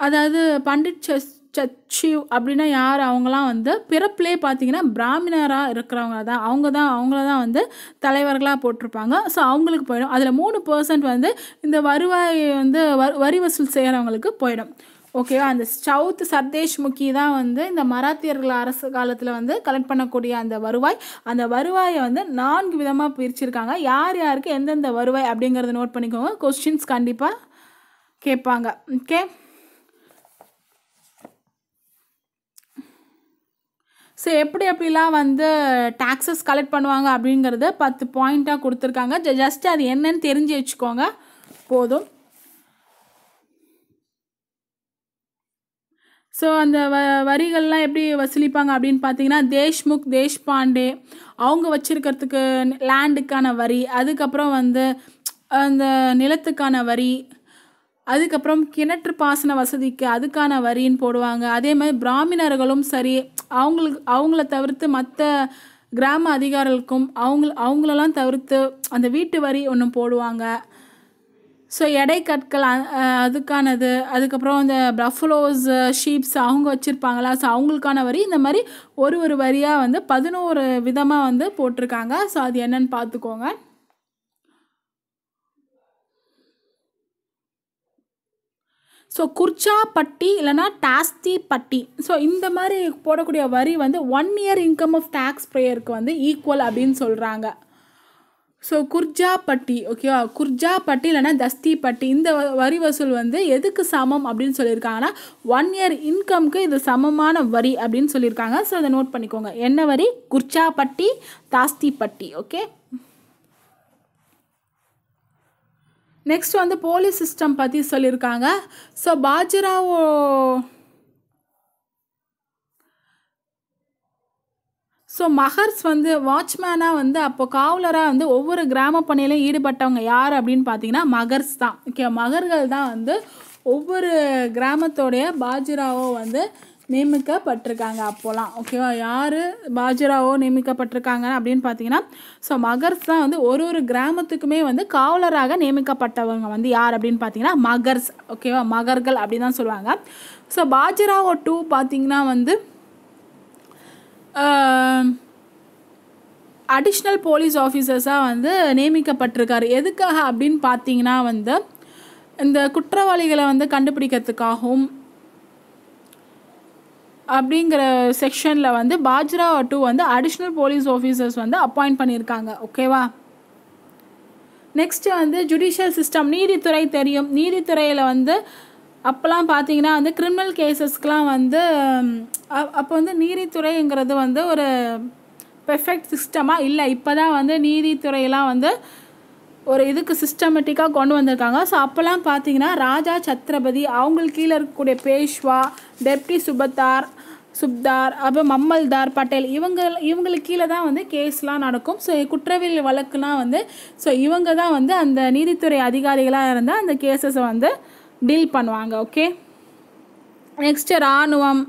அதாவது பண்டிட் சச் சச்சிவ் அப்படின்னா யார்? அவங்களாம் வந்து பிறப்பிலே பார்த்தீங்கன்னா பிராமணராக இருக்கிறவங்க தான். அவங்க தான் அவங்கள தான் வந்து தலைவர்களாக போட்டிருப்பாங்க. ஸோ அவங்களுக்கு போயிடும். அதில் மூணு பர்சன்ட் வந்து இந்த வருவாய் வந்து வரி வசூல் செய்கிறவங்களுக்கு போயிடும். ஓகேவா அந்த சவுத் சர்தேஷ் முக்கி தான் வந்து இந்த மராத்தியர்கள் அரசு காலத்தில் வந்து கலெக்ட் பண்ணக்கூடிய அந்த வருவாய். அந்த வருவாயை வந்து நான்கு விதமாக பிரிச்சிருக்காங்க. யார் யாருக்கு எந்தெந்த வருவாய் அப்படிங்கிறத நோட் பண்ணிக்கோங்க. கொஸ்டின்ஸ் கண்டிப்பாக கேட்பாங்க. ஓகே ஸோ எப்படி எப்படிலாம் வந்து டாக்ஸஸ் கலெக்ட் பண்ணுவாங்க அப்படிங்கிறத பத்து பாயிண்ட்டாக கொடுத்துருக்காங்க. ஜஸ்ட் அது என்னன்னு தெரிஞ்சு வச்சுக்கோங்க. போதும். ஸோ அந்த வ வரிகள்லாம் எப்படி வசூலிப்பாங்க அப்படின்னு பார்த்தீங்கன்னா தேஷ்முக் தேஷ்பாண்டே அவங்க வச்சுருக்கிறதுக்கு லேண்டுக்கான வரி அதுக்கப்புறம் வந்து அந்த நிலத்துக்கான வரி அதுக்கப்புறம் கிணற்று பாசன வசதிக்கு அதுக்கான வரின்னு போடுவாங்க. அதே மாதிரி பிராமணர்களும் சரி அவங்களுக்கு அவங்கள தவிர்த்து மற்ற கிராம அதிகாரிகளுக்கும் அவங்க அவங்களெல்லாம் தவிர்த்து அந்த வீட்டு வரி ஒன்று போடுவாங்க. ஸோ எடை கற்கள் அதுக்கானது அதுக்கப்புறம் இந்த பஃபலோஸ் ஷீப்ஸ் அவங்க வச்சுருப்பாங்களா? ஸோ அவங்களுக்கான வரி இந்த மாதிரி ஒரு ஒரு வரியாக வந்து பதினோரு விதமாக வந்து போட்டிருக்காங்க. ஸோ அது என்னன்னு பார்த்துக்கோங்க. ஸோ குர்ச்சா பட்டி இல்லைனா டாஸ்தி பட்டி ஸோ இந்த மாதிரி போடக்கூடிய வரி வந்து one year income of tax ப்ரேயருக்கு வந்து ஈக்குவல் அப்படின்னு சொல்கிறாங்க ஸோ குர்ஜா பட்டி ஓகேவா குர்ஜா பட்டி இல்லைன்னா தஸ்திப்பட்டி இந்த வரி வசூல் வந்து எதுக்கு சமம் அப்படின்னு சொல்லியிருக்காங்கன்னா ஒன் இயர் இன்கம்க்கு இது சமமான வரி அப்படின்னு சொல்லியிருக்காங்க. ஸோ அதை நோட் பண்ணிக்கோங்க. என்ன வரி? குர்ஜாப்பட்டி தாஸ்திப்பட்டி ஓகே நெக்ஸ்ட் வந்து போலீஸ் சிஸ்டம் பற்றி சொல்லியிருக்காங்க ஸோ பாஜிராவோ ஸோ மகர்ஸ் வந்து வாட்ச்மேனாக வந்து அப்போ காவலராக வந்து ஒவ்வொரு கிராம பணியிலும் ஈடுபட்டவங்க யார் அப்படின்னு பார்த்தீங்கன்னா மகர்ஸ் தான். ஓகே மகர்கள் தான் வந்து ஒவ்வொரு கிராமத்தோடைய பாஜிராவோ வந்து நியமிக்கப்பட்டிருக்காங்க அப்போலாம். ஓகேவா யார் பாஜராவோ நியமிக்கப்பட்டிருக்காங்க அப்படின்னு பார்த்தீங்கன்னா ஸோ மகர்ஸ் தான் வந்து ஒரு ஒரு கிராமத்துக்குமே வந்து காவலராக நியமிக்கப்பட்டவங்க வந்து யார் அப்படின்னு பார்த்தீங்கன்னா மகர்ஸ். ஓகேவா மகர்கள் அப்படின்னு தான் சொல்லுவாங்க. ஸோ பாஜராவோ டூ பார்த்தீங்கன்னா வந்து அடிஷ்னல் போலீஸ் ஆஃபீஸர்ஸாக வந்து நியமிக்கப்பட்டிருக்காரு. எதுக்காக அப்படின்னு பார்த்தீங்கன்னா வந்து இந்த குற்றவாளிகளை வந்து கண்டுபிடிக்கிறதுக்காகவும் அப்படிங்கிற செக்ஷனில் வந்து பாஜ்ரா டூ வந்து அடிஷ்னல் போலீஸ் ஆஃபீஸர்ஸ் வந்து அப்பாயிண்ட் பண்ணியிருக்காங்க. ஓகேவா நெக்ஸ்ட்டு வந்து ஜுடிஷியல் சிஸ்டம் நீதித்துறை தெரியும். நீதித்துறையில் வந்து அப்போல்லாம் பார்த்தீங்கன்னா வந்து கிரிமினல் கேசஸ்க்கெலாம் வந்து அப்போ வந்து நீதித்துறைங்கிறது வந்து ஒரு பெர்ஃபெக்ட் சிஸ்டமாக இல்லை. இப்போ தான் வந்து நீதித்துறையெல்லாம் வந்து ஒரு இதுக்கு சிஸ்டமேட்டிக்காக கொண்டு வந்திருக்காங்க. ஸோ அப்போல்லாம் பார்த்தீங்கன்னா ராஜா சத்ரபதி அவங்களுக்கு கீழே இருக்கக்கூடிய பேஷ்வா டெப்டி சுபத்தார் சுப்தார் அப்புறம் மம்மல்தார் பட்டேல் இவங்க இவங்களுக்கு கீழே தான் வந்து கேஸ்லாம் நடக்கும். ஸோ குற்றவியல் வழக்குலாம் வந்து ஸோ இவங்க தான் வந்து அந்த நீதித்துறை அதிகாரிகளாக இருந்தால் அந்த கேசஸை வந்து டீல் பண்ணுவாங்க ஓகே நெக்ஸ்ட்டு இராணுவம்.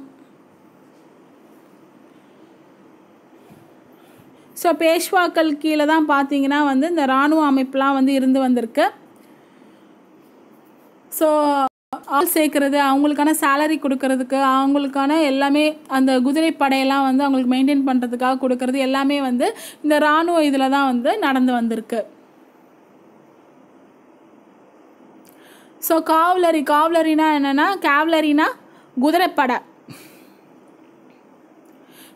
ஸோ பேஷ்வாக்கள் கீழே தான் பார்த்தீங்கன்னா வந்து இந்த இராணுவ அமைப்புலாம் வந்து இருந்து வந்திருக்கு. ஸோ ஆள் சேர்க்கறது அவங்களுக்கான சேலரி கொடுக்கறதுக்கு அவங்களுக்கான எல்லாமே அந்த குதிரை படையெல்லாம் வந்து அவங்களுக்கு மெயின்டைன் பண்ணுறதுக்காக கொடுக்கறது எல்லாமே வந்து இந்த இராணுவ இதில் தான் வந்து நடந்து வந்திருக்கு. ஸோ காவலரி காவலரினா என்னென்னா கேவலரினா குதிரைப்படை.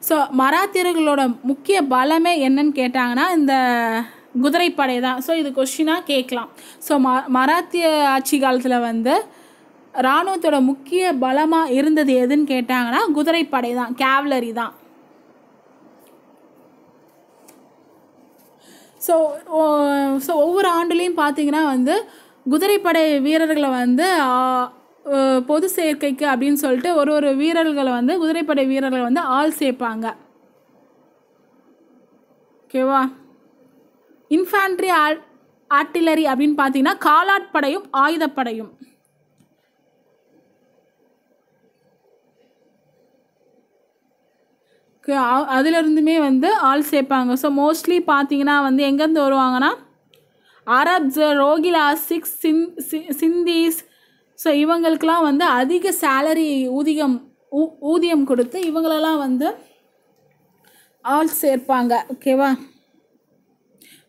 ஸோ மராத்தியர்களோட முக்கிய பலமே என்னன்னு கேட்டாங்கன்னா இந்த குதிரைப்படை தான். ஸோ இது கொஷினாக கேட்கலாம். ஸோ ம மராத்திய ஆட்சி காலத்தில் வந்து இராணுவத்தோட முக்கிய பலமாக இருந்தது எதுன்னு கேட்டாங்கன்னா குதிரைப்படை தான் கேவலரி தான். ஸோ ஸோ ஒவ்வொரு ஆண்டுலேயும் பார்த்தீங்கன்னா வந்து குதிரைப்படை வீரர்களை வந்து பொது சேர்க்கைக்கு அப்படின்னு சொல்லிட்டு ஒரு ஒரு வீரர்களை வந்து குதிரைப்படை வீரர்களை வந்து ஆள் சேர்ப்பாங்க. ஓகேவா இன்ஃபேண்ட்ரி ஆர்டிலரி அப்படின்னு பார்த்தீங்கன்னா காலாட்படையும் ஆயுதப்படையும். அதுலேருந்துமே வந்து ஆள் சேர்ப்பாங்க. ஸோ மோஸ்ட்லி பார்த்தீங்கன்னா வந்து எங்கேருந்து வருவாங்கன்னா அரப்ஸ் ரோகிலா சிக்ஸ் சின் சி- சிந்தீஸ் ஸோ இவங்களுக்கெல்லாம் வந்து அதிக சேலரி ஊதியம் ஊ ஊதியம் கொடுத்து இவங்களெல்லாம் வந்து ஆள் சேர்ப்பாங்க. ஓகேவா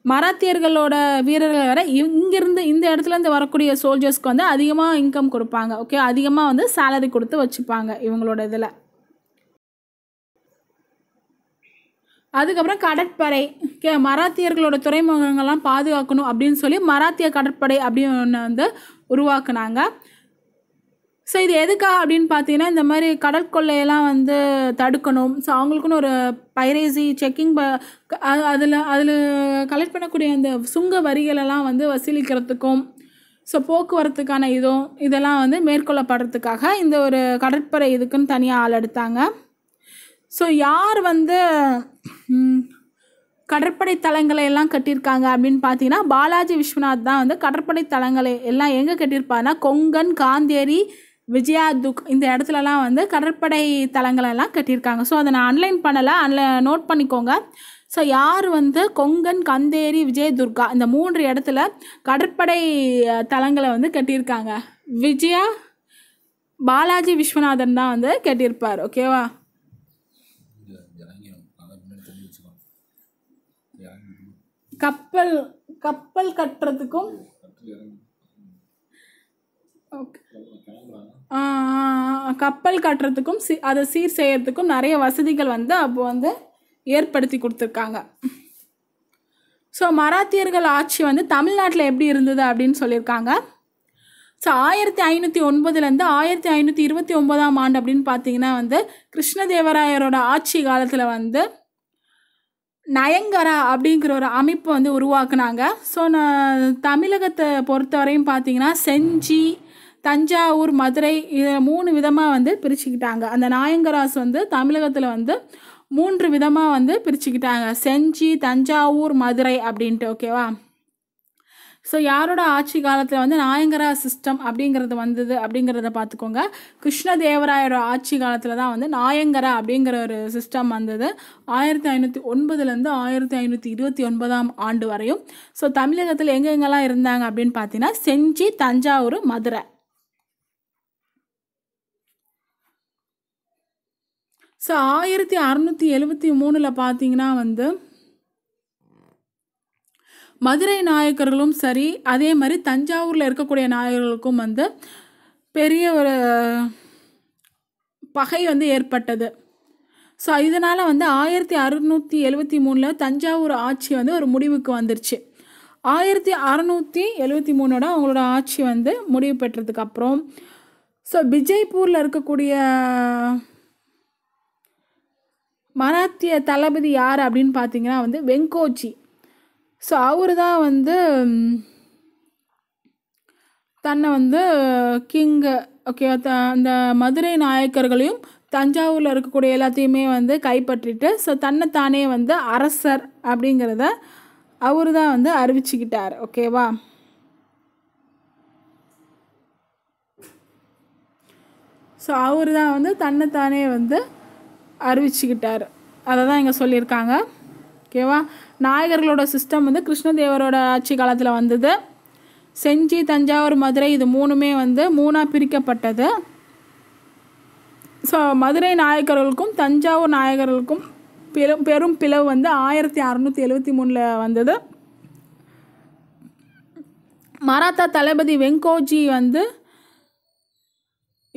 மராத்தியர்களோட வீரர்கள் வர இங்கேருந்து இந்த இடத்துலேருந்து வரக்கூடிய சோல்ஜர்ஸ்க்கு வந்து அதிகமாக இன்கம் கொடுப்பாங்க. ஓகே அதிகமாக வந்து சேலரி கொடுத்து வச்சுப்பாங்க இவங்களோட இதில். அதுக்கப்புறம் கடற்படை. கே மராத்தியர்களோட துறைமுகங்கள்லாம் பாதுகாக்கணும் அப்படின்னு சொல்லி மராத்திய கடற்படை அப்படின்னு ஒன்று வந்து உருவாக்குனாங்க. ஸோ இது எதுக்காக அப்படின்னு பார்த்தீங்கன்னா இந்த மாதிரி கடற்கொள்ளையெல்லாம் வந்து தடுக்கணும். ஸோ அவங்களுக்குன்னு ஒரு பைரேசி செக்கிங் ப அதில் அதில் கலெக்ட் பண்ணக்கூடிய அந்த சுங்க வரிகளெல்லாம் வந்து வசூலிக்கிறதுக்கும் ஸோ போக்குவரத்துக்கான இதுவும் இதெல்லாம் வந்து மேற்கொள்ளப்படுறதுக்காக இந்த ஒரு கடற்படை இதுக்குன்னு தனியாக ஆள் எடுத்தாங்க. ஸோ யார் வந்து கடற்படை தளங்களை எல்லாம் கட்டியிருக்காங்க அப்படின்னு பார்த்தீங்கன்னா பாலாஜி விஸ்வநாத் தான் வந்து கடற்படை தளங்களை எல்லாம் எங்கே கட்டியிருப்பாருன்னா கொங்கன் காந்தேரி விஜயா துக் இந்த இடத்துலலாம் வந்து கடற்படை தளங்களை எல்லாம் கட்டியிருக்காங்க. ஸோ அதை நான் அன்லைன் பண்ணலை அன்ல நோட் பண்ணிக்கோங்க. ஸோ யார் வந்து கொங்கன் கந்தேரி விஜயதுர்கா இந்த மூன்று இடத்துல கடற்படை தளங்களை வந்து கட்டியிருக்காங்க? விஜயா பாலாஜி விஸ்வநாதன் தான் வந்து கட்டியிருப்பார் ஓகேவா கப்பல் கப்பல் கட்டுறதுக்கும்? ஓகே. கப்பல் கட்டுறதுக்கும் சி அதை சீர் செய்யறதுக்கும் நிறைய வசதிகள் வந்து அப்போ வந்து ஏற்படுத்தி கொடுத்துருக்காங்க. ஸோ மராத்தியர்கள் ஆட்சி வந்து தமிழ்நாட்டில் எப்படி இருந்தது அப்படின்னு சொல்லியிருக்காங்க. ஸோ ஆயிரத்தி ஐநூற்றி ஒன்பதுலேருந்து ஆயிரத்தி ஐநூற்றி இருபத்தி ஒன்பதாம் ஆண்டு அப்படின்னு பார்த்தீங்கன்னா வந்து கிருஷ்ணதேவராயரோட ஆட்சி காலத்தில் வந்து நயங்கரா அப்படிங்கிற ஒரு அமைப்பு வந்து உருவாக்குனாங்க. ஸோ நான் தமிழகத்தை பொறுத்தவரையும் பார்த்தீங்கன்னா செஞ்சி தஞ்சாவூர் மதுரை இதை மூணு விதமாக வந்து பிரிச்சுக்கிட்டாங்க. அந்த நாயங்கராஸ் வந்து தமிழகத்தில் வந்து மூன்று விதமாக வந்து பிரிச்சுக்கிட்டாங்க. செஞ்சி தஞ்சாவூர் மதுரை அப்படின்ட்டு ஓகேவா ஸோ யாரோட ஆட்சி காலத்தில் வந்து நாயங்கரா சிஸ்டம் அப்படிங்கிறது வந்தது அப்படிங்கிறத பார்த்துக்கோங்க. கிருஷ்ணதேவராயரோட ஆட்சி காலத்தில் தான் வந்து நாயங்கரா அப்படிங்கிற ஒரு சிஸ்டம் வந்தது. ஆயிரத்தி ஐநூற்றி ஒன்பதுலேருந்து ஆயிரத்தி ஐநூற்றி இருபத்தி ஒன்பதாம் ஆண்டு வரையும். ஸோ தமிழகத்தில் எங்கெங்கெல்லாம் இருந்தாங்க அப்படின்னு பார்த்தீங்கன்னா செஞ்சி தஞ்சாவூர் மதுரை. ஸோ ஆயிரத்தி அறநூற்றி எழுபத்தி மூணில் பார்த்தீங்கன்னா வந்து மதுரை நாயக்கர்களும் சரி அதே மாதிரி தஞ்சாவூரில் இருக்கக்கூடிய நாயகர்களுக்கும் வந்து பெரிய ஒரு பகை வந்து ஏற்பட்டது. ஸோ இதனால் வந்து ஆயிரத்தி அறுநூற்றி எழுபத்தி மூணில் தஞ்சாவூர் ஆட்சி வந்து ஒரு முடிவுக்கு வந்துருச்சு. ஆயிரத்தி அறநூற்றி எழுபத்தி மூணோட அவங்களோட ஆட்சி வந்து முடிவு பெற்றதுக்கு அப்புறம் ஸோ விஜய்பூரில் இருக்கக்கூடிய மராத்திய தளபதி யார் அப்படின்னு பார்த்தீங்கன்னா வந்து வெங்கோஜி. ஸோ அவர் தான் வந்து தன்னை வந்து கிங்கு ஓகே த அந்த மதுரை நாயக்கர்களையும் தஞ்சாவூரில் இருக்கக்கூடிய எல்லாத்தையுமே வந்து கைப்பற்றிட்டு ஸோ தன்னைத்தானே வந்து அரசர் அப்படிங்கிறத அவர் தான் வந்து அறிவிச்சுக்கிட்டார் ஓகேவா ஸோ அவர் தான் வந்து தன்னைத்தானே வந்து அறிவிச்சுக்கிட்டார். அதை தான் இங்கே சொல்லியிருக்காங்க ஓகேவா நாயகர்களோட சிஸ்டம் வந்து கிருஷ்ணதேவரோட ஆட்சி காலத்தில் வந்தது. செஞ்சி தஞ்சாவூர் மதுரை இது மூணுமே வந்து மூணாக பிரிக்கப்பட்டது. ஸோ மதுரை நாயக்கர்களுக்கும் தஞ்சாவூர் நாயகர்களுக்கும் பெரும் பெரும் பிளவு வந்து ஆயிரத்தி அறநூற்றி எழுபத்தி மூணில் வந்தது. மராத்தா தளபதி வெங்கோஜி வந்து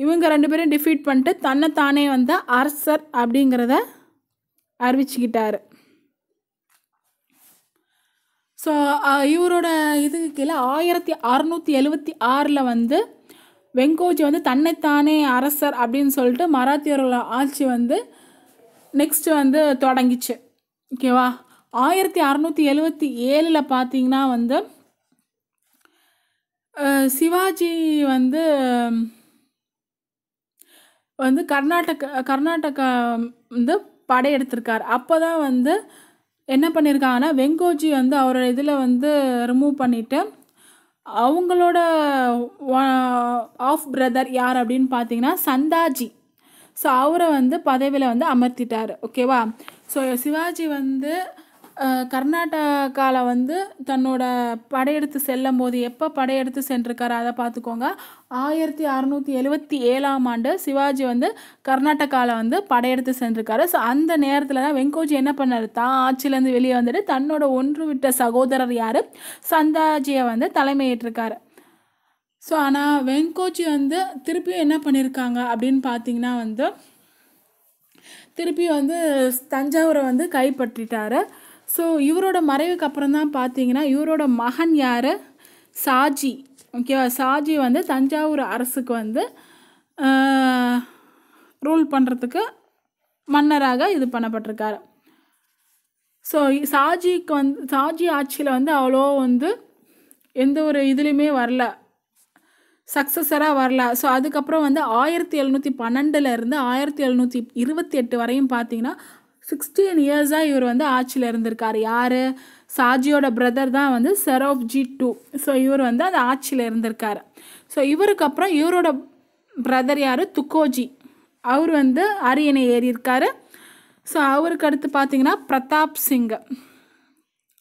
இவங்க ரெண்டு பேரும் டிஃபீட் பண்ணிட்டு தன்னைத்தானே வந்து அரசர் அப்படிங்கிறத அறிவிச்சுக்கிட்டாரு. ஸோ இவரோட இதுக்கு கீழே ஆயிரத்தி அறநூற்றி எழுவத்தி ஆறில் வந்து வெங்கோஜி வந்து தன்னைத்தானே அரசர் அப்படின்னு சொல்லிட்டு மராத்தியரோட ஆட்சி வந்து நெக்ஸ்ட் வந்து தொடங்கிச்சு. ஓகேவா ஆயிரத்தி அறநூற்றி எழுவத்தி ஏழில் பார்த்தீங்கன்னா வந்து சிவாஜி வந்து வந்து கர்நாடகா கர்நாடகா வந்து படையெடுத்திருக்கார். அப்போ தான் வந்து என்ன பண்ணியிருக்காங்கன்னா வெங்கோஜி வந்து அவரோட இதில் வந்து ரிமூவ் பண்ணிவிட்டு அவங்களோட ஆஃப் பிரதர் யார் அப்படின்னு பார்த்தீங்கன்னா சந்தாஜி. ஸோ அவரை வந்து பதவியில் வந்து அமர்த்திட்டார். ஓகேவா ஸோ சிவாஜி வந்து கர்நாடகாவில் வந்து தன்னோட படையெடுத்து செல்லும் போது எப்போ படையெடுத்து சென்றிருக்காரு அதை பார்த்துக்கோங்க. ஆயிரத்தி அறநூற்றி எழுவத்தி ஏழாம் ஆண்டு சிவாஜி வந்து கர்நாடகாவில் வந்து படையெடுத்து சென்றிருக்காரு. ஸோ அந்த நேரத்தில் தான் வெங்கோஜி என்ன பண்ணார்? தான் ஆட்சியிலேருந்து வெளியே வந்துட்டு தன்னோட ஒன்று விட்ட சகோதரர் யார்? சந்தாஜியை வந்து தலைமையேற்றிருக்காரு. ஸோ ஆனால் வெங்கோஜி வந்து திருப்பியும் என்ன பண்ணியிருக்காங்க அப்படின்னு பார்த்தீங்கன்னா வந்து திருப்பி வந்து தஞ்சாவூரை வந்து கைப்பற்றிட்டாரு. ஸோ இவரோட மறைவுக்கு அப்புறம் தான் பார்த்தீங்கன்னா இவரோட மகன் யார்? சாஜி. ஓகேவா சாஜி வந்து தஞ்சாவூர் அரசுக்கு வந்து ரூல் பண்ணுறதுக்கு மன்னராக இது பண்ணப்பட்டிருக்காரு. ஸோ சாஜிக்கு வந்து சாஜி ஆட்சியில் வந்து அவ்வளோ வந்து எந்த ஒரு இதுலேயுமே வரல. சக்ஸஸராக வரல. ஸோ அதுக்கப்புறம் வந்து ஆயிரத்தி எழுநூற்றி பன்னெண்டுலேருந்து ஆயிரத்தி எழுநூற்றி இருபத்தி எட்டு வரையும் பார்த்தீங்கன்னா சிக்ஸ்டீன் இயர்ஸாக இவர் வந்து ஆட்சியில் இருந்திருக்கார். யார்? சாஜியோட பிரதர் தான் வந்து செரோப் ஜி டூ ஸோ இவர் வந்து அந்த ஆட்சியில் இருந்திருக்கார். ஸோ இவருக்கு அப்புறம் இவரோட பிரதர் யார்? துக்கோஜி. அவர் வந்து அரியணை ஏறியிருக்கார். ஸோ அவருக்கு அடுத்து பார்த்தீங்கன்னா பிரதாப் சிங்.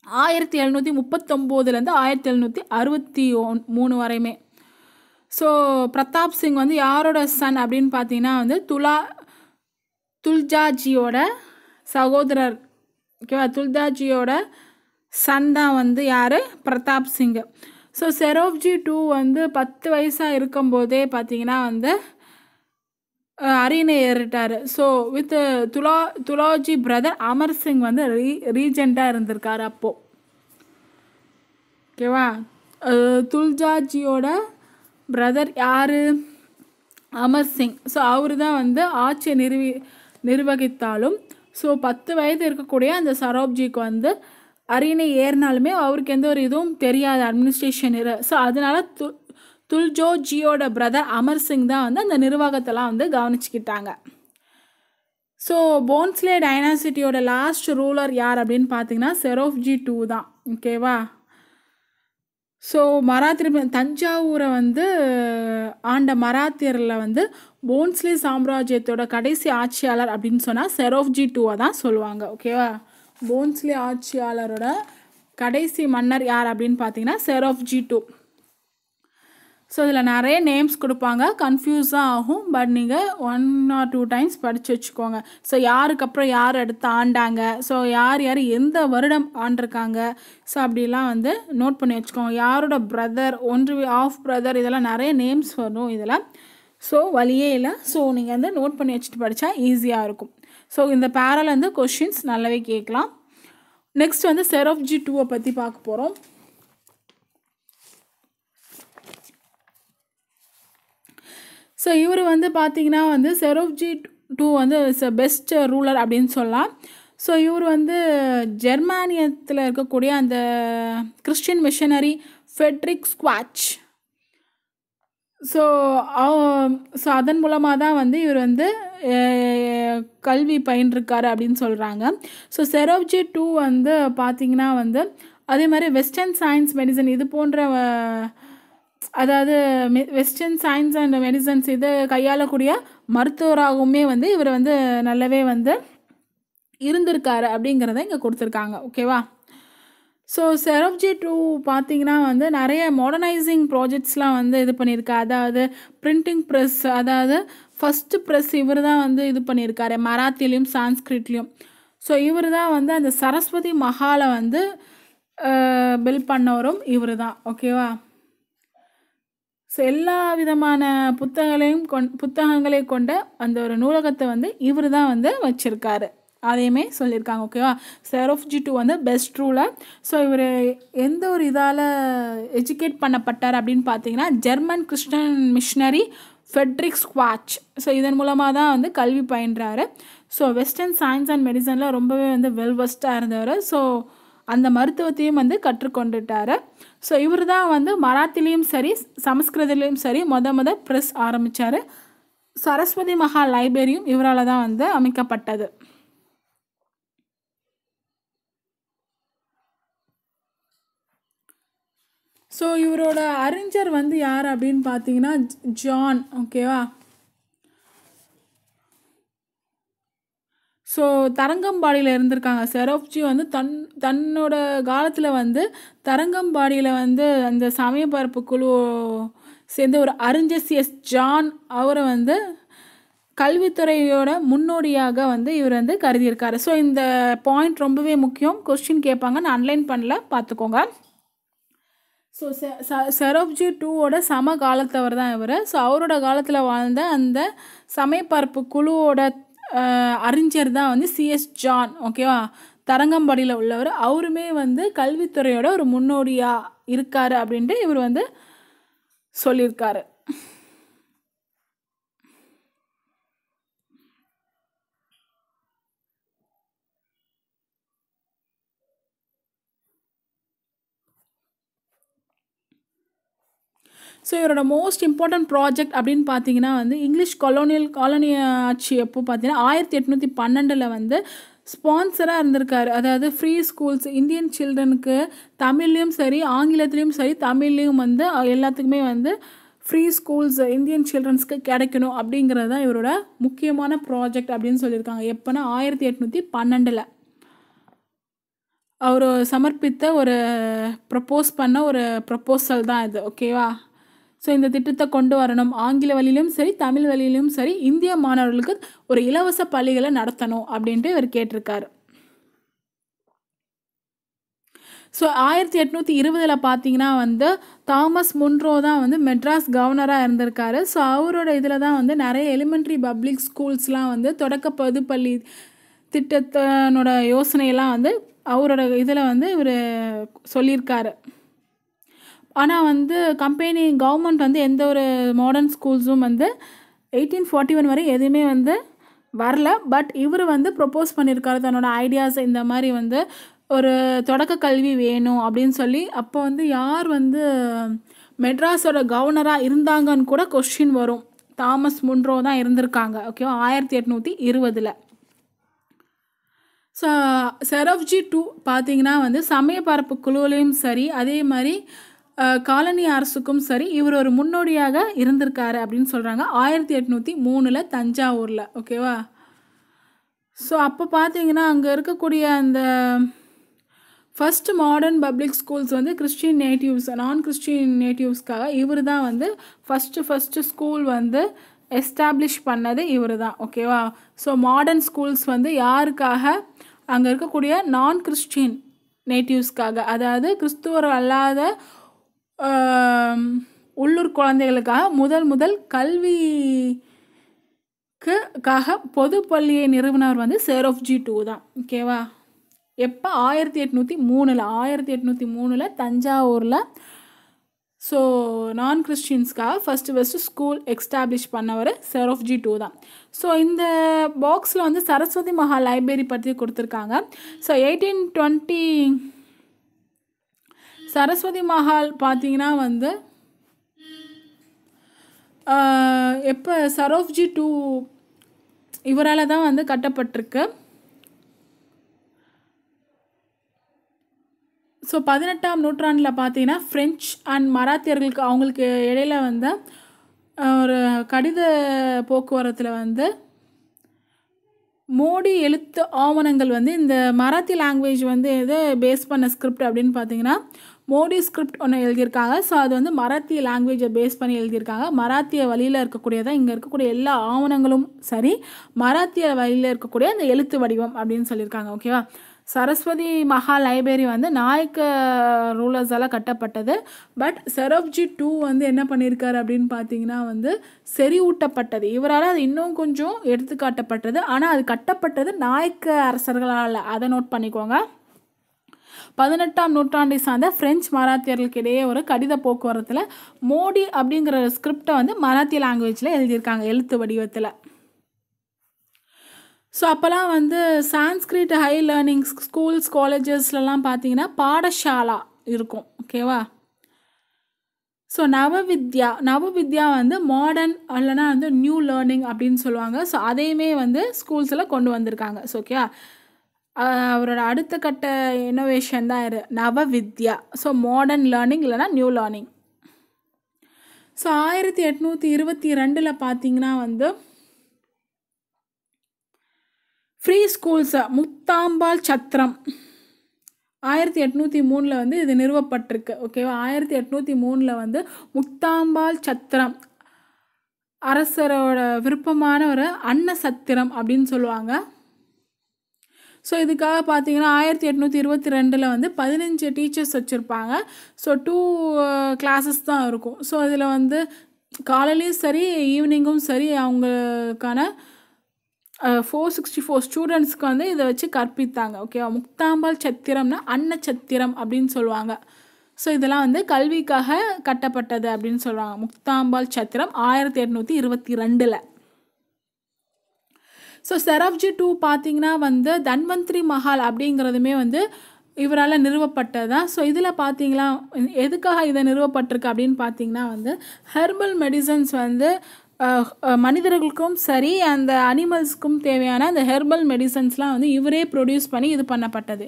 ஆயிரத்தி எழுநூற்றி முப்பத்தொம்போதுலேருந்து ஆயிரத்தி எழுநூற்றி அறுபத்தி ஒன் மூணு வரையுமே. ஸோ பிரதாப் சிங் வந்து யாரோட சன் அப்படின்னு பார்த்தீங்கன்னா வந்து துலா துல்ஜாஜியோட சகோதரர் ஓகேவா? துல்தாஜியோட சன் தான் வந்து யார்? பிரதாப் சிங்கு ஸோ செரோப்ஜி டூ வந்து பத்து வயசாக இருக்கும்போதே பார்த்தீங்கன்னா வந்து அரியணை ஏறிட்டார். So with Thula துலாஜி brother Amar Singh வந்து ரீ ரீஜெண்டாக இருந்திருக்கார் அப்போது ஓகேவா? துல்ஜாஜியோட பிரதர் யார்? அமர் சிங். ஸோ அவர் தான் வந்து ஆட்சியை நிறுவி நிர்வகித்தாலும் ஸோ பத்து வயது இருக்கக்கூடிய அந்த சரோப்ஜிக்கு வந்து அரியணை ஏறினாலுமே அவருக்கு எந்த ஒரு இதுவும் தெரியாது அட்மினிஸ்ட்ரேஷன் இரு. ஸோ அதனால து துல்ஜோஜியோட பிரதர் அமர் சிங் தான் வந்து அந்த நிர்வாகத்தெல்லாம் வந்து கவனிச்சுக்கிட்டாங்க. ஸோ போன்ஸ்லே டைனாசிட்டியோட லாஸ்ட் ரூலர் யார் அப்படின்னு பார்த்தீங்கன்னா செரோஃப்ஜி டூ தான். ஓகேவா ஸோ மராத்திரி தஞ்சாவூரை வந்து ஆண்ட மராத்தியரில் வந்து போன்ஸ்லே சாம்ராஜ்யத்தோட கடைசி ஆட்சியாளர் அப்படின்னு சொன்னால் செரோஃப்ஜி டூவை தான் சொல்லுவாங்க ஓகேவா போன்ஸ்லே ஆட்சியாளரோட கடைசி மன்னர் யார் அப்படின்னு பார்த்தீங்கன்னா செரோஃப்ஜி டூ. ஸோ இதில் நிறைய நேம்ஸ் கொடுப்பாங்க. கன்ஃபியூஸாக ஆகும் பட் நீங்கள் ஒன் ஆர் டூ டைம்ஸ் படித்து வச்சுக்கோங்க. ஸோ யாருக்கு அப்புறம் யார் எடுத்து ஆண்டாங்க? ஸோ யார் யார் எந்த வருடம் ஆண்டிருக்காங்க? ஸோ அப்படிலாம் வந்து நோட் பண்ணி வச்சுக்கோங்க. யாரோட பிரதர் ஒன்று ஆஃப் பிரதர் இதெல்லாம் நிறைய நேம்ஸ் வரும். இதில் ஸோ வழியே இல்லை. ஸோ நீங்கள் வந்து நோட் பண்ணி வச்சுட்டு படித்தா ஈஸியாக இருக்கும். ஸோ இந்த பேரில் வந்து கொஷின்ஸ் நல்லாவே கேட்கலாம். நெக்ஸ்ட் வந்து செரோஃப்ஜி டூவை பற்றி பார்க்க போகிறோம் ஸோ இவர் வந்து பார்த்தீங்கன்னா வந்து செரோப்ஜி டூ வந்து பெஸ்ட் ரூலர் அப்படின்னு சொல்லலாம். ஸோ இவர் வந்து ஜெர்மானியத்தில் இருக்கக்கூடிய அந்த Christian missionary Friedrich Schwarz so so அதன் மூலமாக தான் வந்து இவர் வந்து கல்வி பயின்றிருக்காரு அப்படின்னு சொல்கிறாங்க ஸோ செரோப்ஜி டூ வந்து பார்த்தீங்கன்னா வந்து அதே மாதிரி வெஸ்டர்ன் சயின்ஸ் மெடிசன் இது போன்ற அதாவது வெஸ்டர்ன் சயின்ஸ் அண்ட் மெடிசன்ஸ் இது கையாளக்கூடிய மருத்துவராகவுமே வந்து இவர் வந்து நல்லாவே வந்து இருந்திருக்காரு அப்படிங்கிறத இங்கே கொடுத்துருக்காங்க. ஓகேவா ஸோ செரப்ஜி டூ பார்த்தீங்கன்னா வந்து நிறைய மாடர்னைசிங் ப்ராஜெக்ட்ஸ்லாம் வந்து இது பண்ணியிருக்கா அதாவது பிரிண்டிங் ப்ரெஸ் அதாவது ஃபஸ்ட்டு ப்ரெஸ் இவர் தான் வந்து இது பண்ணியிருக்காரு. மராத்திலையும் சான்ஸ்கிரிட்லேயும். ஸோ இவர் தான் வந்து அந்த சரஸ்வதி மஹாலை வந்து பில் பண்ணவரும் இவர் தான் ஓகேவா ஸோ எல்லா விதமான புத்தகங்களையும் கொண் புத்தகங்களை கொண்ட அந்த ஒரு நூலகத்தை வந்து இவர் தான் வந்து வச்சுருக்காரு. அதையுமே சொல்லியிருக்காங்க ஓகேவா செரோஃப்ஜி டூ வந்து பெஸ்ட் ரூலர் ஸோ இவர் எந்த ஒரு இதால் எஜுகேட் பண்ணப்பட்டார் அப்படின்னு பார்த்தீங்கன்னா German Christian missionary Friedrich Schwarz so இதன் மூலமாக தான் வந்து கல்வி பயின்றாரு. ஸோ வெஸ்டர்ன் சயின்ஸ் அண்ட் மெடிசனில் ரொம்பவே வந்து வெல்வெஸ்ட்டாக இருந்தவர். ஸோ அந்த மருத்துவத்தையும் வந்து கற்றுக்கொண்டுட்டார். ஸோ இவர் தான் வந்து மராத்திலையும் சரி சமஸ்கிருதத்துலேயும் சரி மொத மொத ப்ரெஸ் ஆரம்பித்தார் சரஸ்வதி மகா லைப்ரரியும் இவரால் தான் வந்து அமைக்கப்பட்டது. ஸோ இவரோட அறிஞர் வந்து யார் அப்படின்னு பார்த்தீங்கன்னா ஜான் ஓகேவா ஸோ தரங்கம்பாடியில் இருந்திருக்காங்க. செரோப்ஜி வந்து தன் தன்னோட காலத்தில் வந்து தரங்கம்பாடியில் வந்து அந்த சமயப்பரப்பு குழு சேர்ந்த ஒரு அறிஞர் சி. எஸ். ஜான் அவரை வந்து கல்வித்துறையோட முன்னோடியாக வந்து இவர் வந்து கருதியிருக்காரு. ஸோ இந்த பாயிண்ட் ரொம்பவே முக்கியம். கொஸ்டின் கேட்பாங்க. நான் அன்லைன் பண்ணல. பார்த்துக்கோங்க. ஸோ ச செரோப்ஜி டூவோட சம காலத்தவர் தான் இவர். ஸோ அவரோட காலத்தில் வாழ்ந்த அந்த சமயப்பரப்பு குழுவோட அறிஞர் தான் வந்து சிஎஸ் ஜான் ஓகேவா தரங்கம்பாடியில் உள்ளவர். அவருமே வந்து கல்வித்துறையோட ஒரு முன்னோடியாக இருக்காரு அப்படின்ட்டு இவர் வந்து சொல்லியிருக்காரு. ஸோ இவரோட மோஸ்ட் இம்பார்ட்டன்ட் ப்ராஜெக்ட் அப்படின்னு பார்த்தீங்கன்னா வந்து இங்கிலீஷ் கொலோனியல் காலனி ஆட்சி எப்போ பார்த்தீங்கன்னா ஆயிரத்தி எட்நூற்றி பன்னெண்டில் வந்து ஸ்பான்சராக இருந்திருக்காரு. அதாவது ஃப்ரீ ஸ்கூல்ஸ் இந்தியன் சில்ட்ரனுக்கு தமிழ்லேயும் சரி ஆங்கிலத்துலேயும் சரி தமிழ்லேயும் வந்து எல்லாத்துக்குமே வந்து ஃப்ரீ ஸ்கூல்ஸ் இந்தியன் சில்ட்ரன்ஸ்க்கு கிடைக்கணும் அப்படிங்கிறது தான் இவரோட முக்கியமான ப்ராஜெக்ட் அப்படின்னு சொல்லியிருக்காங்க. எப்போனா ஆயிரத்தி எட்நூற்றி பன்னெண்டில். அவர் சமர்ப்பித்த ஒரு ப்ரப்போஸ் பண்ண ஒரு ப்ரப்போசல் தான் இது. ஓகேவா ஸோ இந்த திட்டத்தை கொண்டு வரணும். ஆங்கில வழியிலும் சரி தமிழ் வழியிலும் சரி இந்திய மாணவர்களுக்கு ஒரு இலவச பள்ளிகளை நடத்தணும் அப்படின்ட்டு இவர் கேட்டிருக்காரு. ஸோ ஆயிரத்தி எட்நூற்றி இருபதில் பார்த்தீங்கன்னா வந்து தாமஸ் முன்ரோ தான் வந்து மெட்ராஸ் கவர்னராக இருந்திருக்காரு. ஸோ அவரோட இதில் தான் வந்து நிறைய எலிமெண்ட்ரி பப்ளிக் ஸ்கூல்ஸ்லாம் வந்து தொடக்க பொதுப்பள்ளி திட்டத்தினோட யோசனையெல்லாம் வந்து அவரோட இதில் வந்து இவர் சொல்லியிருக்காரு. ஆனால் வந்து கம்பெனி கவர்மெண்ட் வந்து எந்த ஒரு மாடர்ன் ஸ்கூல்ஸும் வந்து எயிட்டீன் ஃபார்ட்டி ஒன் வரை எதுவுமே வந்து வரல. பட் இவர் வந்து ப்ரொப்போஸ் பண்ணியிருக்காரு தன்னோட ஐடியாஸ் இந்த மாதிரி வந்து ஒரு தொடக்க கல்வி வேணும் அப்படின்னு சொல்லி. அப்போ வந்து யார் வந்து மெட்ராஸோட கவர்னராக இருந்தாங்கன்னு கூட கொஸ்டின் வரும். தாமஸ் முன்ரோ தான் இருந்திருக்காங்க. ஓகேவா ஆயிரத்தி எட்நூற்றி இருபதில். ஸோ செரஃப்ஜி டூ பார்த்தீங்கன்னா வந்து சமயப்பரப்பு குழுவிலையும் சரி அதே மாதிரி காலனி அரசுக்கும் சரி இவர் ஒரு முன்னோடியாக இருந்திருக்காரு அப்படின்னு சொல்கிறாங்க ஆயிரத்தி எட்நூற்றி மூணில் தஞ்சாவூரில் ஓகேவா ஸோ அப்போ பார்த்தீங்கன்னா அங்கே இருக்கக்கூடிய அந்த ஃபர்ஸ்ட் மாடர்ன் பப்ளிக் ஸ்கூல்ஸ் வந்து கிறிஸ்டின் நேட்டிவ்ஸ் நான் கிறிஸ்டின் நேட்டிவ்ஸ்க்காக இவர் தான் வந்து ஃபஸ்ட்டு ஃபஸ்ட்டு ஸ்கூல் வந்து எஸ்டாப்ளிஷ் பண்ணது இவர் தான் ஓகேவா ஸோ மாடர்ன் ஸ்கூல்ஸ் வந்து யாருக்காக? அங்கே இருக்கக்கூடிய நான் கிறிஸ்டின் நேட்டிவ்ஸ்க்காக அதாவது கிறிஸ்துவர் அல்லாத உள்ளூர் குழந்தைகளுக்காக முதல் முதல் கல்விக்குக்காக பொது பள்ளியை நிறுவனர் வந்து சேரோஃப்ஜி டூ தான். ஓகேவா எப்போ? ஆயிரத்தி எட்நூற்றி மூணில். ஆயிரத்தி எட்நூற்றி மூணில் தஞ்சாவூரில். ஸோ நான் கிறிஸ்டின்ஸ்க்காக ஃபஸ்ட்டு ஃபஸ்ட்டு ஸ்கூல் எக்ஸ்டாப்ளிஷ் பண்ணவர் செரோஃப்ஜி டூ தான். ஸோ இந்த பாக்ஸில் வந்து சரஸ்வதி மகா லைப்ரரி பற்றி கொடுத்துருக்காங்க. So eighteen twenty Saraswathi Mahal பார்த்தீங்கன்னா வந்து எப்போ சரோஃப்ஜி டூ இவரால் தான் வந்து கட்டப்பட்டிருக்கு. ஸோ பதினெட்டாம் நூற்றாண்டில் பார்த்தீங்கன்னா ஃப்ரெஞ்ச் அண்ட் மராத்தியர்களுக்கு அவங்களுக்கு இடையில வந்து ஒரு கடித போக்குவரத்தில் வந்து மோடி எழுத்து ஆவணங்கள் வந்து இந்த மராத்தி லாங்குவேஜ் வந்து எது பேஸ் பண்ண ஸ்கிரிப்ட் அப்படின்னு பார்த்தீங்கன்னா மோடி ஸ்கிரிப்ட் ஒன்று எழுதியிருக்காங்க. ஸோ அது வந்து மராத்திய லாங்குவேஜை பேஸ் பண்ணி எழுதியிருக்காங்க. மராத்திய வழியில் இருக்கக்கூடியதான் இங்கே இருக்கக்கூடிய எல்லா ஆவணங்களும் சரி மராத்திய வழியில் இருக்கக்கூடிய அந்த எழுத்து வடிவம் அப்படின்னு சொல்லியிருக்காங்க. ஓகேவா சரஸ்வதி மகா லைப்ரரி வந்து நாயக்க ரூலர்ஸால் கட்டப்பட்டது. பட் செரப்ஜி டூ வந்து என்ன பண்ணியிருக்காரு அப்படின்னு பார்த்தீங்கன்னா வந்து செறிவூட்டப்பட்டது. இவரால் அது இன்னும் கொஞ்சம் எடுத்துக்காட்டப்பட்டது. ஆனால் அது கட்டப்பட்டது நாயக்க அரசர்களால். அதை நோட் பண்ணிக்கோங்க. பதினெட்டாம் நூற்றாண்டை சார்ந்த பிரெஞ்சு மராத்தியர்களுக்கு இடையே ஒரு கடித போக்குவரத்தில் மோடி அப்படிங்கிற ஸ்கிரிப்டை வந்து மராத்திய லாங்குவேஜில் எழுதியிருக்காங்க எழுத்து வடிவத்தில். ஸோ அப்போல்லாம் வந்து சான்ஸ்கிரிட் ஹை லேர்னிங் ஸ்கூல்ஸ் காலேஜஸ்லலாம் பார்த்தீங்கன்னா பாடசாலா இருக்கும் ஓகேவா ஸோ நவவித்யா நவவித்யா வந்து மாடர்ன் இல்லைனா வந்து நியூ லேர்னிங் அப்படின்னு சொல்லுவாங்க. ஸோ அதையுமே வந்து ஸ்கூல்ஸில் கொண்டு வந்திருக்காங்க ஸோ ஓகே அவரோட அடுத்த கட்ட இன்னோவேஷன் தான் இரு நவவித்யா. ஸோ மாடர்ன் லேர்னிங் இல்லைனா நியூ லேர்னிங் ஸோ ஆயிரத்தி எட்நூற்றி இருபத்தி ரெண்டில் பார்த்தீங்கன்னா வந்து ஃப்ரீ ஸ்கூல்ஸை முத்தாம்பாள் சத்திரம். ஆயிரத்தி எட்நூற்றி மூணில் வந்து இது நிறுவப்பட்டிருக்கு. ஓகேவா ஆயிரத்தி எட்நூற்றி மூணில் வந்து முத்தாம்பாள் சத்திரம். அரசரோட விருப்பமான ஒரு அன்ன சத்திரம் அப்படின்னு சொல்லுவாங்க. ஸோ இதுக்காக பார்த்தீங்கன்னா ஆயிரத்தி எட்நூற்றி இருபத்தி ரெண்டில் வந்து பதினஞ்சு டீச்சர்ஸ் வச்சுருப்பாங்க. ஸோ டூ கிளாஸஸ் தான் இருக்கும். ஸோ இதில் வந்து காலையிலையும் சரி ஈவினிங்கும் சரி அவங்களுக்கான ஃபோர் சிக்ஸ்டி ஃபோர் ஸ்டூடெண்ட்ஸ்க்கு வந்து இதை வச்சு கற்பித்தாங்க. ஓகேவா முக்தாம்பாள் சத்திரம்னா அன்ன சத்திரம் அப்படின்னு சொல்லுவாங்க. ஸோ இதெல்லாம் வந்து கல்விக்காக கட்டப்பட்டது அப்படின்னு சொல்லுவாங்க முக்தாம்பாள் சத்திரம் ஆயிரத்தி எட்நூற்றி இருபத்தி ரெண்டில். ஸோ செரப்ஜி டூ பார்த்தீங்கன்னா வந்து தன்வந்திரி மஹால் அப்படிங்கிறதுமே வந்து இவரால் நிறுவப்பட்டது தான் ஸோ இதில் பார்த்தீங்களா எதுக்காக இதை நிறுவப்பட்டிருக்கு அப்படின்னு பார்த்தீங்கன்னா வந்து ஹெர்பல் மெடிசன்ஸ் வந்து மனிதர்களுக்கும் சரி அந்த அனிமல்ஸ்க்கும் தேவையான அந்த ஹெர்பல் மெடிசன்ஸ்லாம் வந்து இவரே ப்ரொடியூஸ் பண்ணி இது பண்ணப்பட்டது.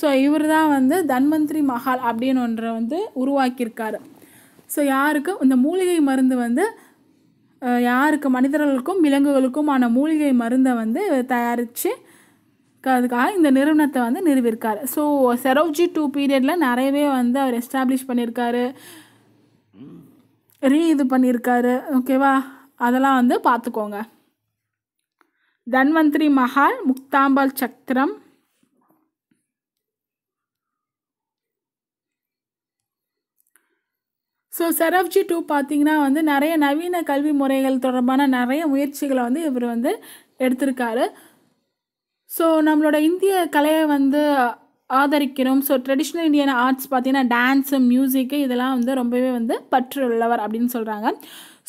ஸோ இவர் தான் வந்து தன்வந்திரி மஹால் அப்படின்னு ஒன்றை வந்து உருவாக்கியிருக்காரு. ஸோ யாருக்கு? இந்த மூலிகை மருந்து வந்து யாருக்கு? மனிதர்களுக்கும் விலங்குகளுக்குமான மூலிகை மருந்தை வந்து தயாரித்து அதுக்காக இந்த நிறுவனத்தை வந்து நிறுவிருக்கார். ஸோ செரோஜி டூ பீரியடில் நிறையவே வந்து அவர் எஸ்டாப்ளிஷ் பண்ணியிருக்காரு ரீ இது பண்ணியிருக்காரு ஓகேவா அதெல்லாம் வந்து பார்த்துக்கோங்க. தன்வந்திரி மஹால் முக்தாம்பாள் சக்கரம் ஸோ செரவ்ஜி டூ பார்த்தீங்கன்னா வந்து நிறைய நவீன கல்வி முறைகள் தொடர்பான நிறைய முயற்சிகளை வந்து இவர் வந்து எடுத்திருக்காரு. ஸோ நம்மளோட இந்திய கலையை வந்து ஆதரிக்கணும். ஸோ ட்ரெடிஷ்னல் இந்தியன் ஆர்ட்ஸ் பார்த்தீங்கன்னா டான்ஸு மியூசிக்கு இதெல்லாம் வந்து ரொம்பவே வந்து பற்று உள்ளவர் அப்படின்னு சொல்கிறாங்க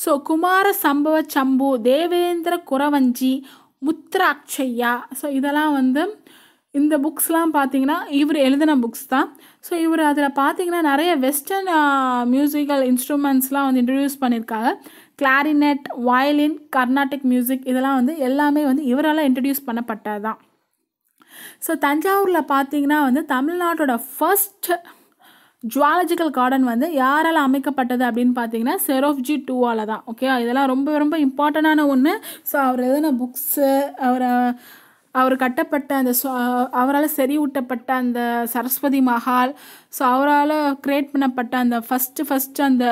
ஸோ குமார சம்பவ சம்பு தேவேந்திர குறவஞ்சி முத்ராட்சையா ஸோ இதெல்லாம் வந்து இந்த புக்ஸ்லாம் பார்த்திங்கன்னா இவர் எழுதின புக்ஸ் தான். ஸோ இவர் அதில் பார்த்தீங்கன்னா நிறைய வெஸ்டர்ன் மியூசிக்கல் இன்ஸ்ட்ருமெண்ட்ஸ்லாம் வந்து இன்ட்ரடியூஸ் பண்ணியிருக்காங்க கிளாரினெட் வயலின் கர்நாடிக் மியூசிக் இதெல்லாம் வந்து எல்லாமே வந்து இவரால் இன்ட்ரடியூஸ் பண்ணப்பட்டது தான் ஸோ தஞ்சாவூரில் பார்த்தீங்கன்னா வந்து தமிழ்நாட்டோட ஃபர்ஸ்ட் ஜுவாலஜிக்கல் கார்டன் வந்து யாரால் அமைக்கப்பட்டது அப்படின்னு பார்த்தீங்கன்னா செரோஃப்ஜி டூவால் தான் ஓகே இதெல்லாம் ரொம்ப ரொம்ப இம்பார்ட்டண்டான ஒன்று ஸோ அவர் எழுதின புக்ஸு அவரை அவர் கட்டப்பட்ட அந்த அவரால் செறிவூட்டப்பட்ட அந்த சரஸ்வதி மஹால் ஸோ அவரால் க்ரியேட் பண்ணப்பட்ட அந்த ஃபஸ்ட்டு ஃபஸ்ட்டு அந்த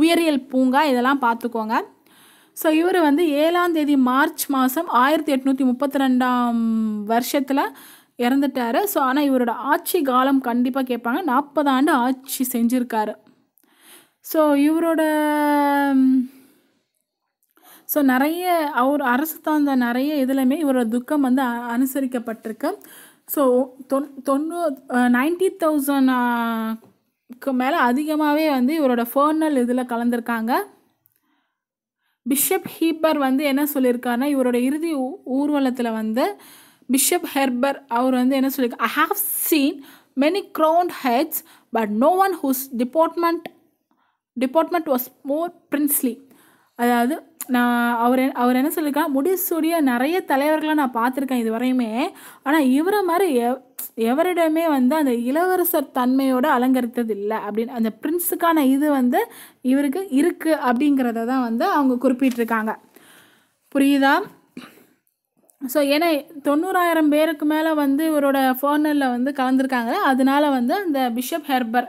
உயரியல் பூங்கா இதெல்லாம் பார்த்துக்கோங்க. ஸோ இவர் வந்து ஏழாம் தேதி மார்ச் மாதம் ஆயிரத்தி எட்நூற்றி முப்பத்தி ரெண்டாம் வருஷத்தில் இறந்துட்டார். ஸோ ஆனால் இவரோட ஆட்சி காலம் கண்டிப்பாக கேட்பாங்க. நாற்பது ஆண்டு ஆட்சி செஞ்சுருக்காரு. ஸோ இவரோட ஸோ நிறைய அவர் அரசு சார்ந்த நிறைய இதுலையுமே இவரோட துக்கம் வந்து அனுசரிக்கப்பட்டிருக்கு. ஸோ தொன் தொண்ணூ நைன்டி தௌசண்ட் மேலே அதிகமாகவே வந்து இவரோட ஃபர்னல் இதில் கலந்துருக்காங்க. பிஷப் ஹீப்பர் வந்து என்ன சொல்லியிருக்காருன்னா இவரோட இறுதி ஊர்வலத்தில் வந்து பிஷப் ஹெர்பர் அவர் வந்து என்ன சொல்லியிருக்காரு I have seen many crowned heads but no one whose department department was more princely அதாவது நான் அவர் அவர் என்ன சொல்லியிருக்கா முடிசூடிய நிறைய தலைவர்களை நான் பார்த்துருக்கேன் இது வரையுமே ஆனால் இவரை மாதிரி எவ் எவரிடமே வந்து அந்த இளவரசர் தன்மையோடு அலங்கரித்தது இல்லை அப்படின்னு அந்த பிரின்ஸுக்கான இது வந்து இவருக்கு இருக்குது அப்படிங்கிறத தான் வந்து அவங்க குறிப்பிட்டிருக்காங்க. புரியுதா? ஸோ ஏன்னா தொண்ணூறாயிரம் பேருக்கு மேலே வந்து இவரோட ஃபோனலில் வந்து கலந்துருக்காங்க. அதனால வந்து அந்த பிஷப் ஹெர்பர்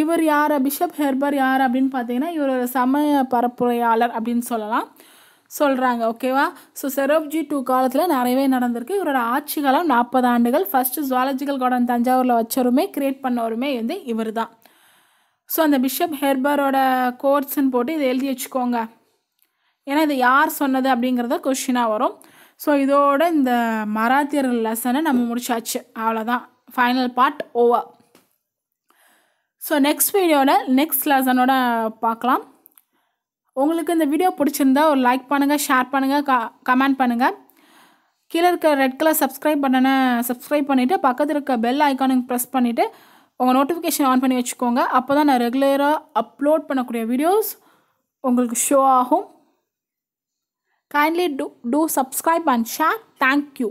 இவர் யார்? பிஷப் ஹெர்பர் யார் அப்படின்னு பார்த்தீங்கன்னா இவர் ஒரு சமய பரப்புரையாளர் அப்படின்னு சொல்லலாம். சொல்கிறாங்க ஓகேவா ஸோ செரோப்ஜி டூ காலத்தில் நிறையவே நடந்திருக்கு. இவரோட ஆட்சி காலம் நாற்பது ஆண்டுகள். ஃபஸ்ட்டு ஜுவாலஜிக்கல் கார்டன் தஞ்சாவூரில் வச்சவருமே கிரியேட் பண்ணவருமே வந்து இவர் தான் ஸோ அந்த பிஷப் ஹெர்பரோட கோர்ஸ்ன்னு போட்டு இதை எழுதி வச்சுக்கோங்க. ஏன்னா இது யார் சொன்னது அப்படிங்கிறத கொஷினாக வரும். ஸோ இதோட இந்த மராத்தியர் லெசனை நம்ம முடிச்சாச்சு. அவ்வளோதான் final part over so next வீடியோவில் நெக்ஸ்ட் லெசனோட பார்க்கலாம். உங்களுக்கு இந்த வீடியோ பிடிச்சிருந்தா ஒரு லைக் பண்ணுங்கள் ஷேர் பண்ணுங்கள் க கமெண்ட் பண்ணுங்கள் கீழே இருக்க ரெட் கலர் சப்ஸ்கிரைப் பண்ணனை சப்ஸ்கிரைப் பண்ணிவிட்டு பக்கத்தில் இருக்க பெல் ஐக்கானுக்கு ப்ரெஸ் பண்ணிவிட்டு உங்கள் நோட்டிஃபிகேஷன் ஆன் பண்ணி வச்சுக்கோங்க. அப்போ தான் நான் ரெகுலராக அப்லோட் பண்ணக்கூடிய வீடியோஸ் உங்களுக்கு ஷோ ஆகும். Kindly do, do subscribe and share. Thank you.